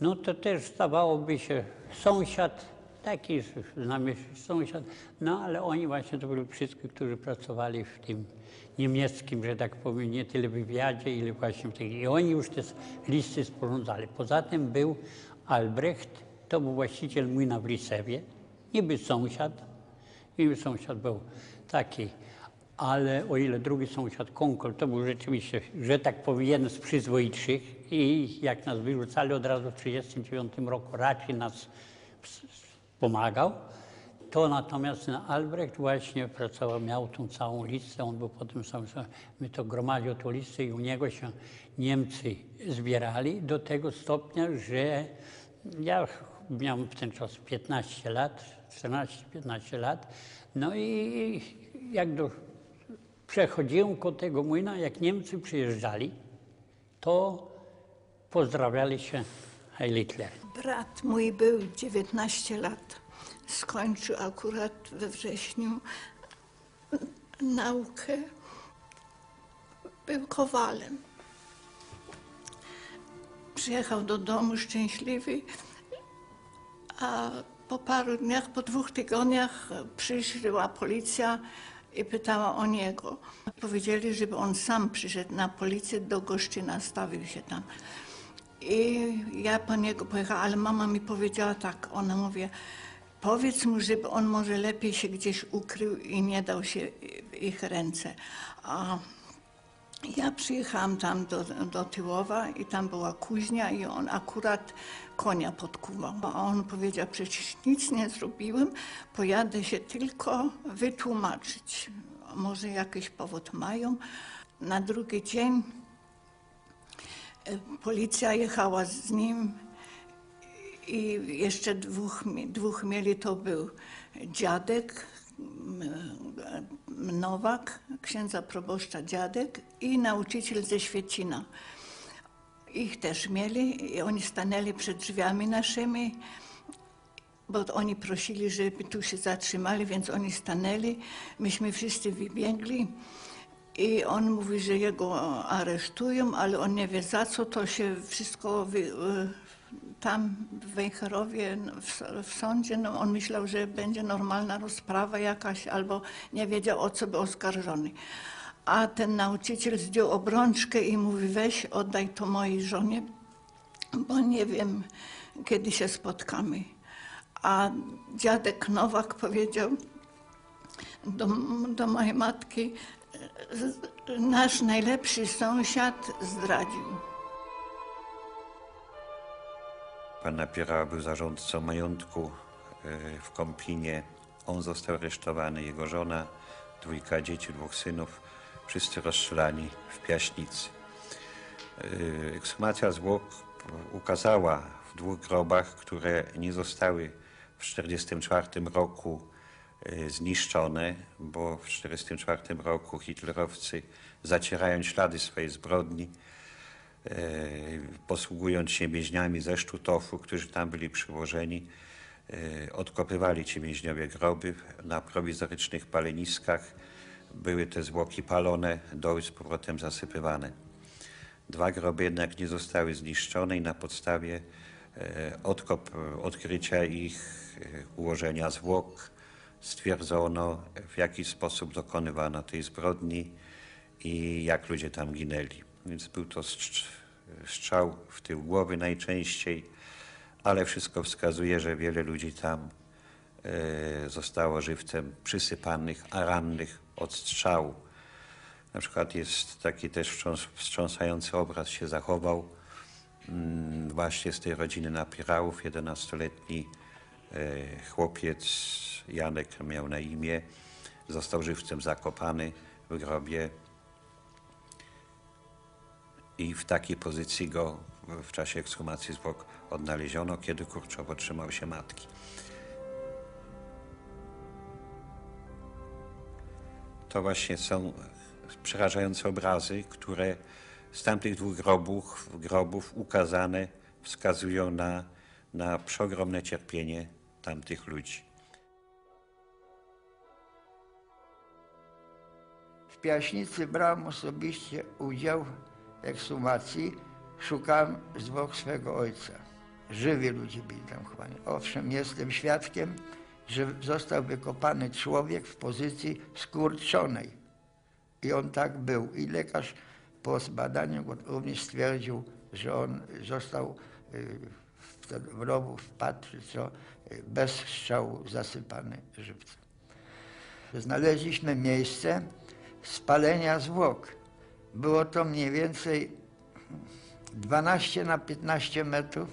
no to też stawałoby się sąsiad, taki znamy sąsiad, no ale oni właśnie to byli wszyscy, którzy pracowali w tym niemieckim, że tak powiem, nie tyle wywiadzie, ile właśnie w tych. I oni już te listy sporządzali. Poza tym był Albrecht, to był właściciel młyna w Lisewie, niby sąsiad, niby sąsiad był taki, ale o ile drugi sąsiad, Konkol, to był rzeczywiście, że tak powiem, jeden z przyzwoitszych i jak nas wyrzucali od razu w 1939 roku, raczej nas pomagał. To natomiast na Albrecht właśnie pracował, miał tą całą listę, on był potem sam, sam my to gromadził tą listę i u niego się Niemcy zbierali do tego stopnia, że ja miałem w ten czas 15 lat, 14-15 lat, no i jak do, przechodziłem koło tego młyna, jak Niemcy przyjeżdżali, to pozdrawiali się Heil Hitler. Brat mój był 19 lat. Skończył akurat we wrześniu naukę. Był kowalem. Przyjechał do domu szczęśliwy, A po paru dniach, po dwóch tygodniach przyszła policja i pytała o niego. Powiedzieli, żeby on sam przyszedł na policję do Goszczyna, stawił się tam. I ja po niego pojechałam, ale mama mi powiedziała tak, ona mówi, powiedz mu, żeby on może lepiej się gdzieś ukrył i nie dał się w ich ręce. A ja przyjechałam tam do, do Tyłowa i tam była kuźnia i on akurat konia podkuwał. A on powiedział, przecież nic nie zrobiłem, pojadę się tylko wytłumaczyć. Może jakiś powód mają. Na drugi dzień e, policja jechała z nim i jeszcze dwóch, dwóch mieli, to był dziadek, Nowak, księdza proboszcza dziadek i nauczyciel ze Świecina. Ich też mieli i oni stanęli przed drzwiami naszymi, bo oni prosili, żeby tu się zatrzymali, więc oni stanęli. Myśmy wszyscy wybiegli i on mówi, że jego aresztują, ale on nie wie za co, to się wszystko wy, tam w Wejherowie w, w sądzie, no on myślał, że będzie normalna rozprawa jakaś, albo nie wiedział o co był oskarżony. A ten nauczyciel zdjął obrączkę i mówi, weź oddaj to mojej żonie, bo nie wiem, kiedy się spotkamy. A dziadek Nowak powiedział do, do mojej matki, "Z- nasz najlepszy sąsiad zdradził. Pan Napierała był zarządcą majątku e, w Kąpinie. On został aresztowany, jego żona, dwójka dzieci, dwóch synów, wszyscy rozstrzelani w Piaśnicy. E, Ekshumacja zwłok ukazała w dwóch grobach, które nie zostały w 1944 roku e, zniszczone, bo w 1944 roku hitlerowcy, zacierając ślady swojej zbrodni, posługując się więźniami ze Sztutofu, którzy tam byli przyłożeni, e, odkopywali ci więźniowie groby na prowizorycznych paleniskach. Były te zwłoki palone, doły z powrotem zasypywane. Dwa groby jednak nie zostały zniszczone i na podstawie e, odkop, odkrycia ich, e, ułożenia zwłok stwierdzono, w jaki sposób dokonywano tej zbrodni i jak ludzie tam ginęli. Więc był to strz- strzał w tył głowy najczęściej, ale wszystko wskazuje, że wiele ludzi tam e, zostało żywcem przysypanych, a rannych od strzału. Na przykład jest taki też wstrząs- wstrząsający obraz się zachował mm, właśnie z tej rodziny napierałów. 11-letni e, chłopiec Janek miał na imię, został żywcem zakopany w grobie i w takiej pozycji go w czasie ekshumacji zwłok odnaleziono, kiedy Kurczow otrzymał się matki. To właśnie są przerażające obrazy, które z tamtych dwóch grobów, grobów ukazane wskazują na, na przeogromne cierpienie tamtych ludzi. W Piaśnicy brałem osobiście udział ekshumacji. Szukałem zwłok swego ojca. Żywi ludzie byli tam chowani. Owszem, jestem świadkiem, że został wykopany człowiek w pozycji skurczonej. I on tak był. I lekarz po zbadaniu również stwierdził, że on został y, w ten rowu wpadł, co, y, bez strzału zasypany żywcem. Znaleźliśmy miejsce spalenia zwłok. Było to mniej więcej 12 na 15 metrów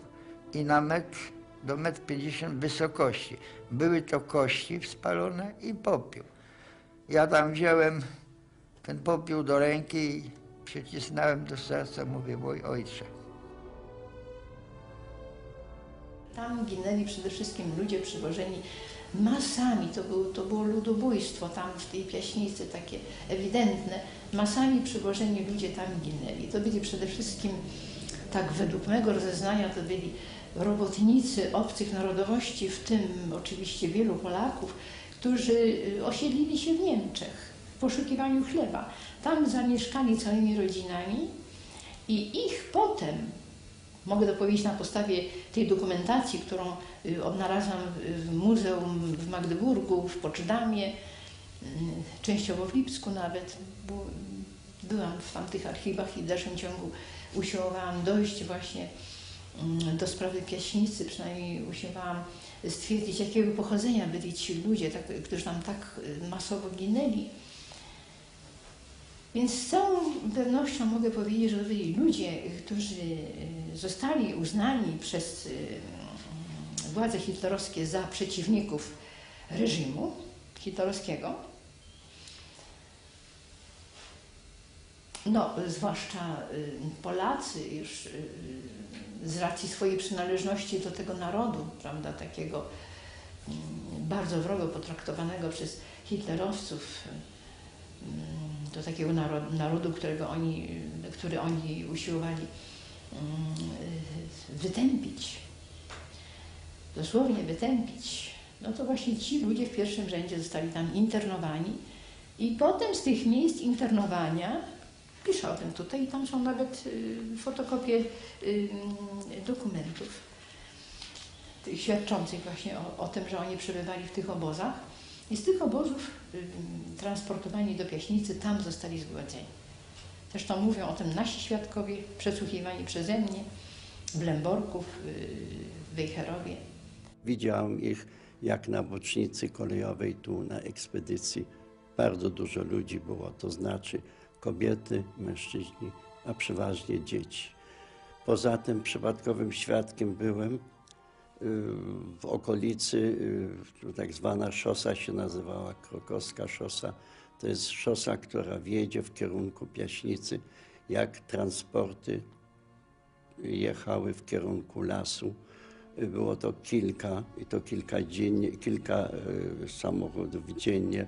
i na metr do metr 50 wysokości. Były to kości spalone i popiół. Ja tam wziąłem ten popiół do ręki i przycisnąłem do serca, mówię, mój ojcze. Tam ginęli przede wszystkim ludzie przywożeni masami, to, był, to było ludobójstwo tam w tej piaśnicy takie ewidentne. Masami przywożeni ludzie tam ginęli. To byli przede wszystkim, tak według mego rozeznania, to byli robotnicy obcych narodowości, w tym oczywiście wielu Polaków, którzy y, osiedlili się w Niemczech w poszukiwaniu chleba. Tam zamieszkali całymi rodzinami i ich potem Mogę to powiedzieć na podstawie tej dokumentacji, którą y, odnalazłam w muzeum w Magdeburgu, w Poczdamie, y, częściowo w Lipsku nawet. Byłam w tamtych archiwach i w dalszym ciągu usiłowałam dojść właśnie mm, do sprawy Piaśnicy, przynajmniej usiłowałam stwierdzić, jakiego pochodzenia byli ci ludzie, tak, którzy tam tak y, masowo ginęli. Więc z całą pewnością mogę powiedzieć, że to byli ludzie, którzy y, zostali uznani przez y, władze hitlerowskie za przeciwników reżimu hitlerowskiego. No, zwłaszcza y, Polacy już z racji swojej przynależności do tego narodu, prawda, takiego mm, bardzo wrogo potraktowanego przez hitlerowców, mm, do takiego narodu, narodu którego oni, który oni usiłowali mm, wytępić, dosłownie wytępić, no to właśnie ci ludzie w pierwszym rzędzie zostali tam internowani i potem z tych miejsc internowania, piszę o tym tutaj, tam są nawet y, fotokopie y, dokumentów tych świadczących właśnie o, o tym, że oni przebywali w tych obozach. I z tych obozów y, transportowani do Piaśnicy, tam zostali zgładzeni. Zresztą mówią o tym nasi świadkowie, przesłuchiwani przeze mnie w Lęborku, w Wejherowie. Widziałem ich jak na bocznicy kolejowej tu na ekspedycji. Bardzo dużo ludzi było, to znaczy kobiety, mężczyźni, a przeważnie dzieci. Poza tym przypadkowym świadkiem byłem w okolicy, y, tak zwana szosa się nazywała Krokowska Szosa. To jest szosa, która wiedzie w kierunku Piaśnicy, jak transporty jechały w kierunku lasu. Było to kilka, i to kilka, dziennie, kilka y, samochodów dziennie.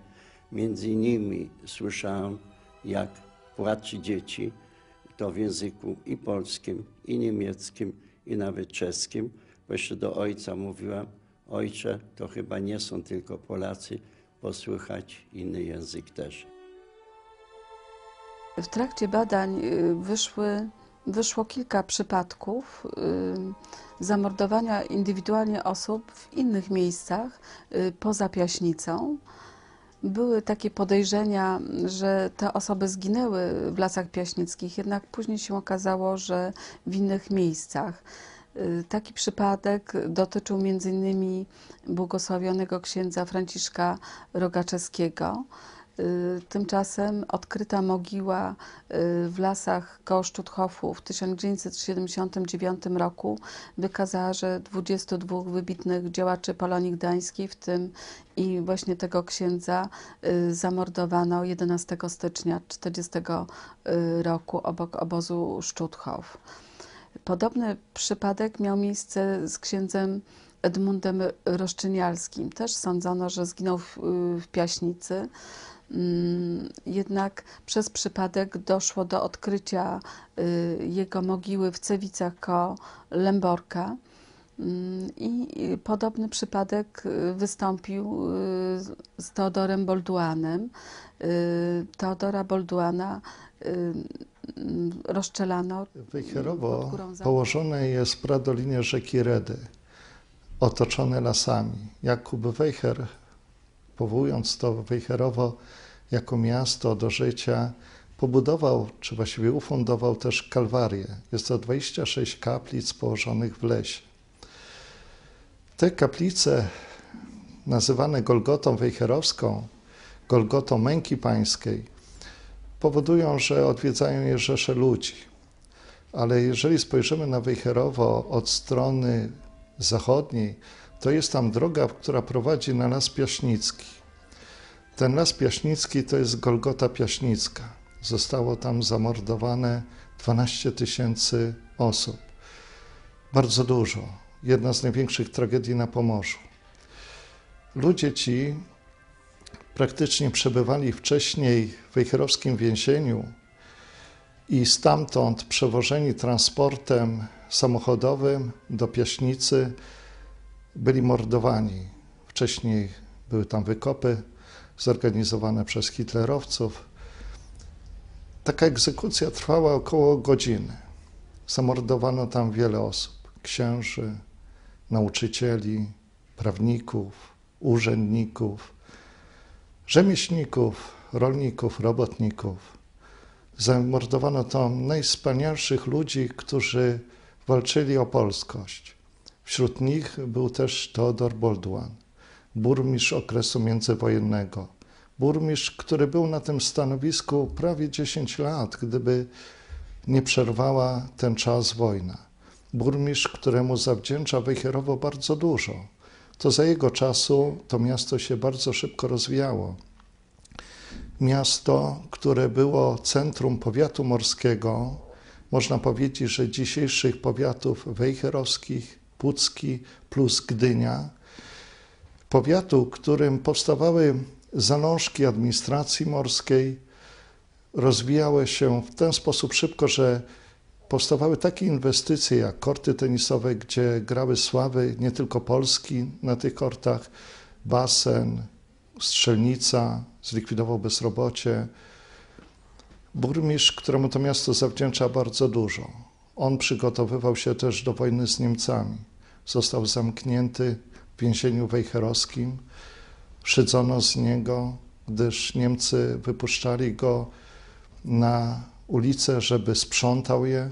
Między innymi słyszałem, jak płacze dzieci, to w języku i polskim, i niemieckim, i nawet czeskim bo jeszcze do ojca mówiłam, ojcze, to chyba nie są tylko Polacy, posłychać inny język też. W trakcie badań y, wyszły, wyszło kilka przypadków y, zamordowania indywidualnie osób w innych miejscach y, poza Piaśnicą. Były takie podejrzenia, że te osoby zginęły w lasach piaśnickich, jednak później się okazało, że w innych miejscach. Y, taki przypadek dotyczył m.in. błogosławionego księdza Franciszka Rogaczewskiego. Y, tymczasem odkryta mogiła y, w lasach koło w 1979 roku wykazała, że 22 wybitnych działaczy Polonii Gdańskiej, w tym i właśnie tego księdza, zamordowano 11 stycznia 1940 roku obok obozu Stutthof. Podobny przypadek miał miejsce z księdzem Edmundem Roszczynialskim. Też sądzono, że zginął w, w Piaśnicy. Mm, jednak przez przypadek doszło do odkrycia y, jego mogiły w Cewicach koło Lęborka. Mm, I podobny przypadek y, wystąpił y, z Teodorem Bolduanem. Teodora Bolduana rozczelano. Wejherowo położone jest pradolinie rzeki Redy, otoczone lasami. Jakub Wejher, powołując to Wejherowo jako miasto do życia, pobudował, czy właściwie ufundował też kalwarię. Jest to 26 kaplic położonych w lesie. Te kaplice, nazywane Golgotą Wejherowską, Golgotą Męki Pańskiej, powodują, że odwiedzają je rzesze ludzi. Ale jeżeli spojrzymy na Wejherowo od strony zachodniej, to jest tam droga, która prowadzi na Las Piaśnicki. Ten Las Piaśnicki to jest Golgota Piaśnicka. Zostało tam zamordowane 12 tysięcy osób. Bardzo dużo. Jedna z największych tragedii na Pomorzu. Ludzie ci praktycznie przebywali wcześniej w wejherowskim więzieniu i stamtąd przewożeni transportem samochodowym do Piaśnicy byli mordowani. Wcześniej były tam wykopy zorganizowane przez hitlerowców. Taka egzekucja trwała około godziny. Zamordowano tam wiele osób: księży, nauczycieli, prawników, urzędników, rzemieślników, rolników, robotników. Zamordowano tam najwspanialszych ludzi, którzy walczyli o polskość. Wśród nich był też Teodor Bolduan, burmistrz okresu międzywojennego. Burmistrz, który był na tym stanowisku prawie 10 lat, gdyby nie przerwała ten czas wojna. Burmistrz, któremu zawdzięcza Wejherowo bardzo dużo. To za jego czasu to miasto się bardzo szybko rozwijało. Miasto, które było centrum powiatu morskiego, można powiedzieć, że dzisiejszych powiatów wejherowskich, Pucki plus Gdynia, powiatu, którym powstawały zalążki administracji morskiej, rozwijały się w ten sposób szybko, że powstawały takie inwestycje jak korty tenisowe, gdzie grały sławy nie tylko Polski na tych kortach, basen, strzelnica, zlikwidował bezrobocie. Burmistrz, któremu to miasto zawdzięcza bardzo dużo. On przygotowywał się też do wojny z Niemcami. Został zamknięty w więzieniu wejherowskim. Szydzono z niego, gdyż Niemcy wypuszczali go na ulicę, żeby sprzątał je,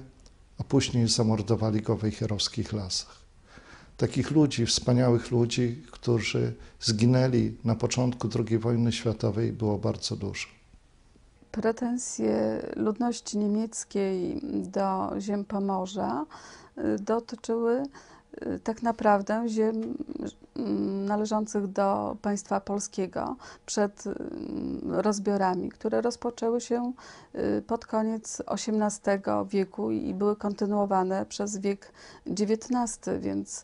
a później zamordowali go w wejherowskich lasach. Takich ludzi, wspaniałych ludzi, którzy zginęli na początku II wojny światowej, było bardzo dużo. Pretensje ludności niemieckiej do ziem Pomorza y, dotyczyły tak naprawdę ziem mm, należących do państwa polskiego przed mm, rozbiorami, które rozpoczęły się y, pod koniec XVIII wieku i były kontynuowane przez wiek XIX, więc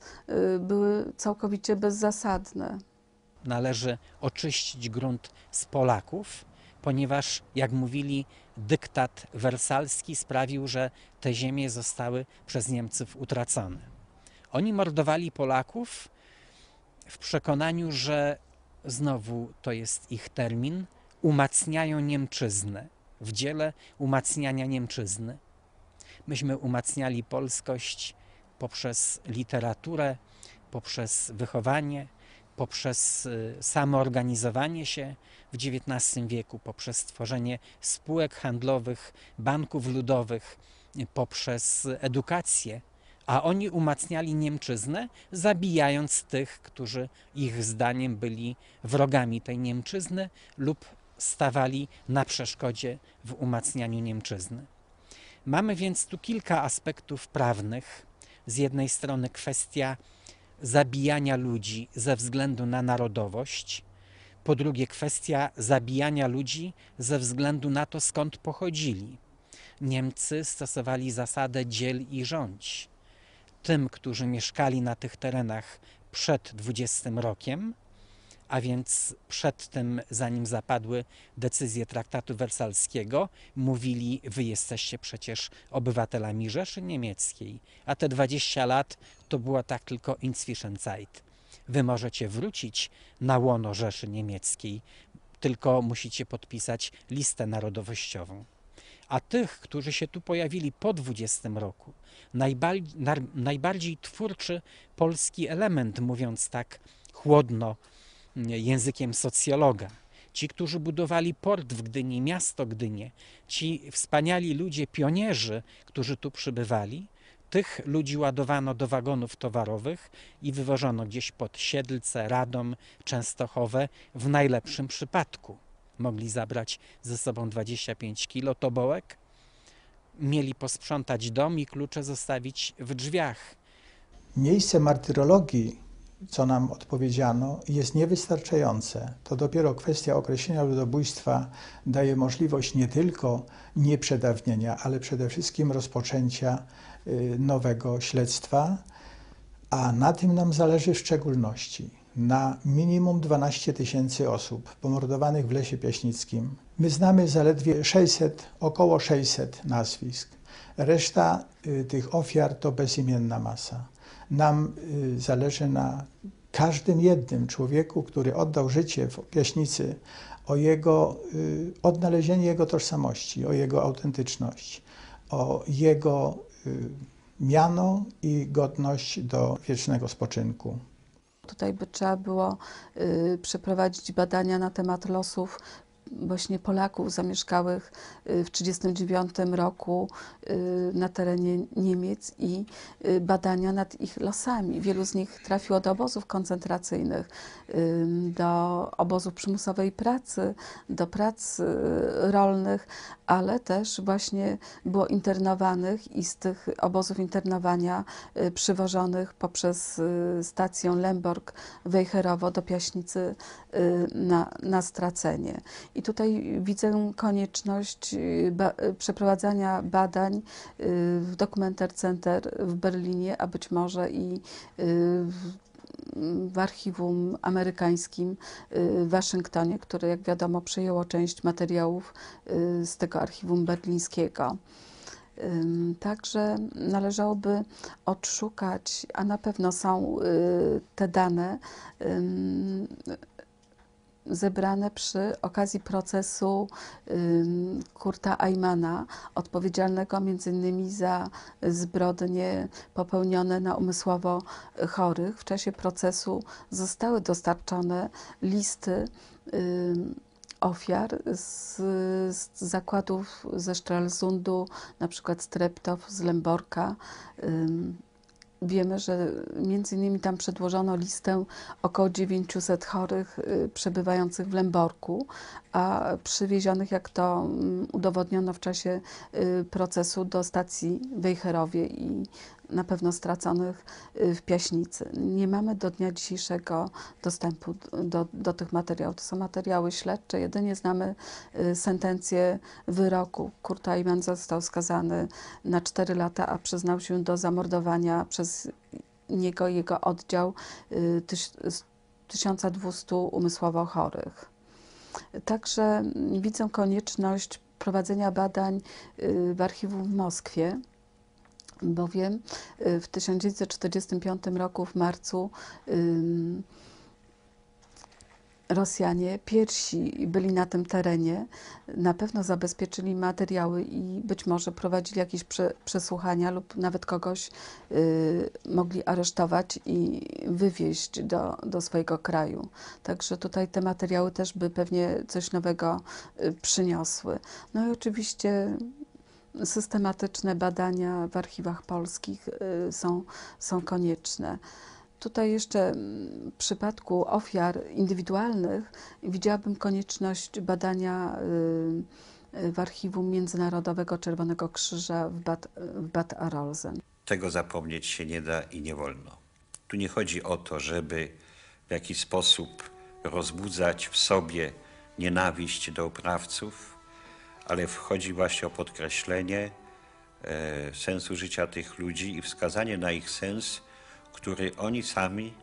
były całkowicie bezzasadne. Należy oczyścić grunt z Polaków, ponieważ, jak mówili, dyktat wersalski sprawił, że te ziemie zostały przez Niemców utracone. Oni mordowali Polaków w przekonaniu, że znowu to jest ich termin, umacniają Niemczyznę, w dziele umacniania Niemczyzny. Myśmy umacniali polskość poprzez literaturę, poprzez wychowanie, poprzez y, samoorganizowanie się w XIX wieku, poprzez stworzenie spółek handlowych, banków ludowych, poprzez edukację, a oni umacniali Niemczyznę, zabijając tych, którzy ich zdaniem byli wrogami tej Niemczyzny lub stawali na przeszkodzie w umacnianiu Niemczyzny. Mamy więc tu kilka aspektów prawnych. Z jednej strony kwestia zabijania ludzi ze względu na narodowość, po drugie kwestia zabijania ludzi ze względu na to, skąd pochodzili. Niemcy stosowali zasadę dziel i rządź. Tym, którzy mieszkali na tych terenach przed 20 rokiem, a więc przed tym, zanim zapadły decyzje traktatu wersalskiego, mówili: Wy jesteście przecież obywatelami Rzeszy Niemieckiej, a te 20 lat to była tak tylko Inzwischenzeit. Wy możecie wrócić na łono Rzeszy Niemieckiej, tylko musicie podpisać listę narodowościową. A tych, którzy się tu pojawili po 20 roku, najbardziej, twórczy polski element, mówiąc tak chłodno, językiem socjologa. Ci, którzy budowali port w Gdyni, miasto Gdynie, ci wspaniali ludzie, pionierzy, którzy tu przybywali, tych ludzi ładowano do wagonów towarowych i wywożono gdzieś pod Siedlce, Radom, Częstochowę w najlepszym przypadku. Mogli zabrać ze sobą 25 kilo tobołek, mieli posprzątać dom i klucze zostawić w drzwiach. Miejsce martyrologii co nam odpowiedziano, jest niewystarczające. To dopiero kwestia określenia ludobójstwa daje możliwość nie tylko nieprzedawnienia, ale przede wszystkim rozpoczęcia y, nowego śledztwa, a na tym nam zależy w szczególności. Na minimum 12 tysięcy osób pomordowanych w Lesie Piaśnickim. My znamy zaledwie 600, około 600 nazwisk. Reszta y, tych ofiar to bezimienna masa. Nam y, zależy na każdym jednym człowieku, który oddał życie w Piaśnicy, o jego y, odnalezienie jego tożsamości, o jego autentyczność, o jego miano i godność do wiecznego spoczynku. Tutaj by trzeba było y, przeprowadzić badania na temat losów właśnie Polaków zamieszkałych y, w 1939 roku y, na terenie Niemiec i y, badania nad ich losami. Wielu z nich trafiło do obozów koncentracyjnych, do obozów przymusowej pracy, do prac rolnych, ale też właśnie było internowanych i z tych obozów internowania przywożonych poprzez stację Lemborg-Wejherowo do Piaśnicy na, na stracenie. I tutaj widzę konieczność y, ba y, przeprowadzania badań y, w Documenter Center w Berlinie, a być może i w archiwum amerykańskim w Waszyngtonie, które jak wiadomo przejęło część materiałów z tego archiwum berlińskiego. Także należałoby odszukać, a na pewno są te dane zebrane przy okazji procesu Kurta Ajmana, odpowiedzialnego m.in. za zbrodnie popełnione na umysłowo chorych. W czasie procesu zostały dostarczone listy ofiar z, z zakładów ze Stralsundu, na przykład z Treptow, z Lęborka. Ym, Wiemy, że między innymi tam przedłożono listę około 900 chorych y, przebywających w Lęborku, a przywiezionych, jak to mm, udowodniono w czasie y, procesu, do stacji Wejherowie i na pewno straconych y, w Piaśnicy. Nie mamy do dnia dzisiejszego dostępu do, do tych materiałów. To są materiały śledcze. Jedynie znamy y, sentencję wyroku. Kurt Ajman został skazany na 4 lata, a przyznał się do zamordowania przez niego i jego oddział y, tyś, 1200 umysłowo chorych. Także widzę konieczność prowadzenia badań y, w archiwum w Moskwie bowiem y, w 1945 roku w marcu Rosjanie pierwsi byli na tym terenie, na pewno zabezpieczyli materiały i być może prowadzili jakieś prze, przesłuchania lub nawet kogoś y, mogli aresztować i wywieźć do, do swojego kraju. Także tutaj te materiały też by pewnie coś nowego y, przyniosły. No i oczywiście systematyczne badania w archiwach polskich y, są, są konieczne. Tutaj jeszcze mm, w przypadku ofiar indywidualnych widziałabym konieczność badania y, y, w archiwum Międzynarodowego Czerwonego Krzyża w Bad, w Bad Arolsen. Tego zapomnieć się nie da i nie wolno. Tu nie chodzi o to, żeby w jakiś sposób rozbudzać w sobie nienawiść do oprawców, ale wchodzi właśnie o podkreślenie e, sensu życia tych ludzi i wskazanie na ich sens, który oni sami,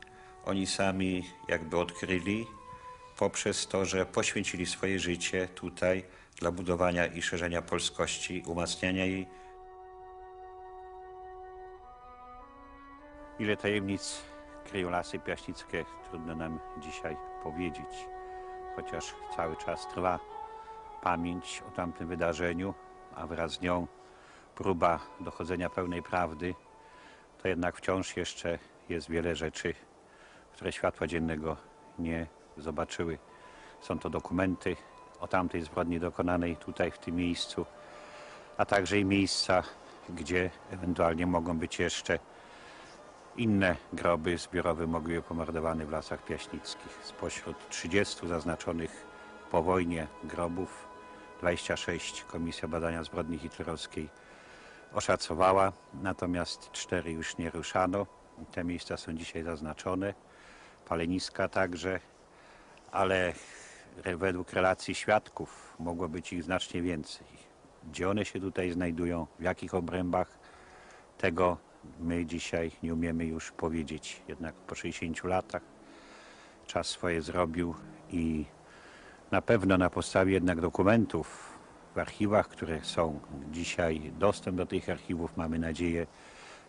oni sami jakby odkryli poprzez to, że poświęcili swoje życie tutaj dla budowania i szerzenia polskości, umacniania jej. Ile tajemnic kryją lasy piaśnickie, trudno nam dzisiaj powiedzieć, chociaż cały czas trwa pamięć o tamtym wydarzeniu, a wraz z nią próba dochodzenia pełnej prawdy, to jednak wciąż jeszcze jest wiele rzeczy, które światła dziennego nie zobaczyły. Są to dokumenty o tamtej zbrodni dokonanej tutaj, w tym miejscu, a także i miejsca, gdzie ewentualnie mogą być jeszcze inne groby zbiorowe mogły pomordowane w lasach piaśnickich. Spośród 30 zaznaczonych po wojnie grobów 26 Komisja Badania Zbrodni Hitlerowskiej oszacowała, natomiast cztery już nie ruszano. Te miejsca są dzisiaj zaznaczone, paleniska także, ale według relacji świadków mogło być ich znacznie więcej. Gdzie one się tutaj znajdują, w jakich obrębach, tego my dzisiaj nie umiemy już powiedzieć. Jednak po 60 latach czas swoje zrobił i na pewno na podstawie jednak dokumentów w archiwach, które są dzisiaj, dostęp do tych archiwów, mamy nadzieję,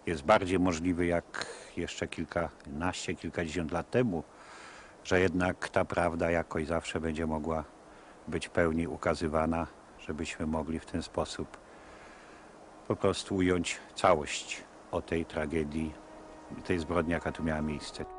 jest bardziej możliwy jak jeszcze kilkanaście, kilkadziesiąt lat temu, że jednak ta prawda jakoś zawsze będzie mogła być pełni ukazywana, żebyśmy mogli w ten sposób po prostu ująć całość o tej tragedii, tej zbrodni, jaka tu miała miejsce.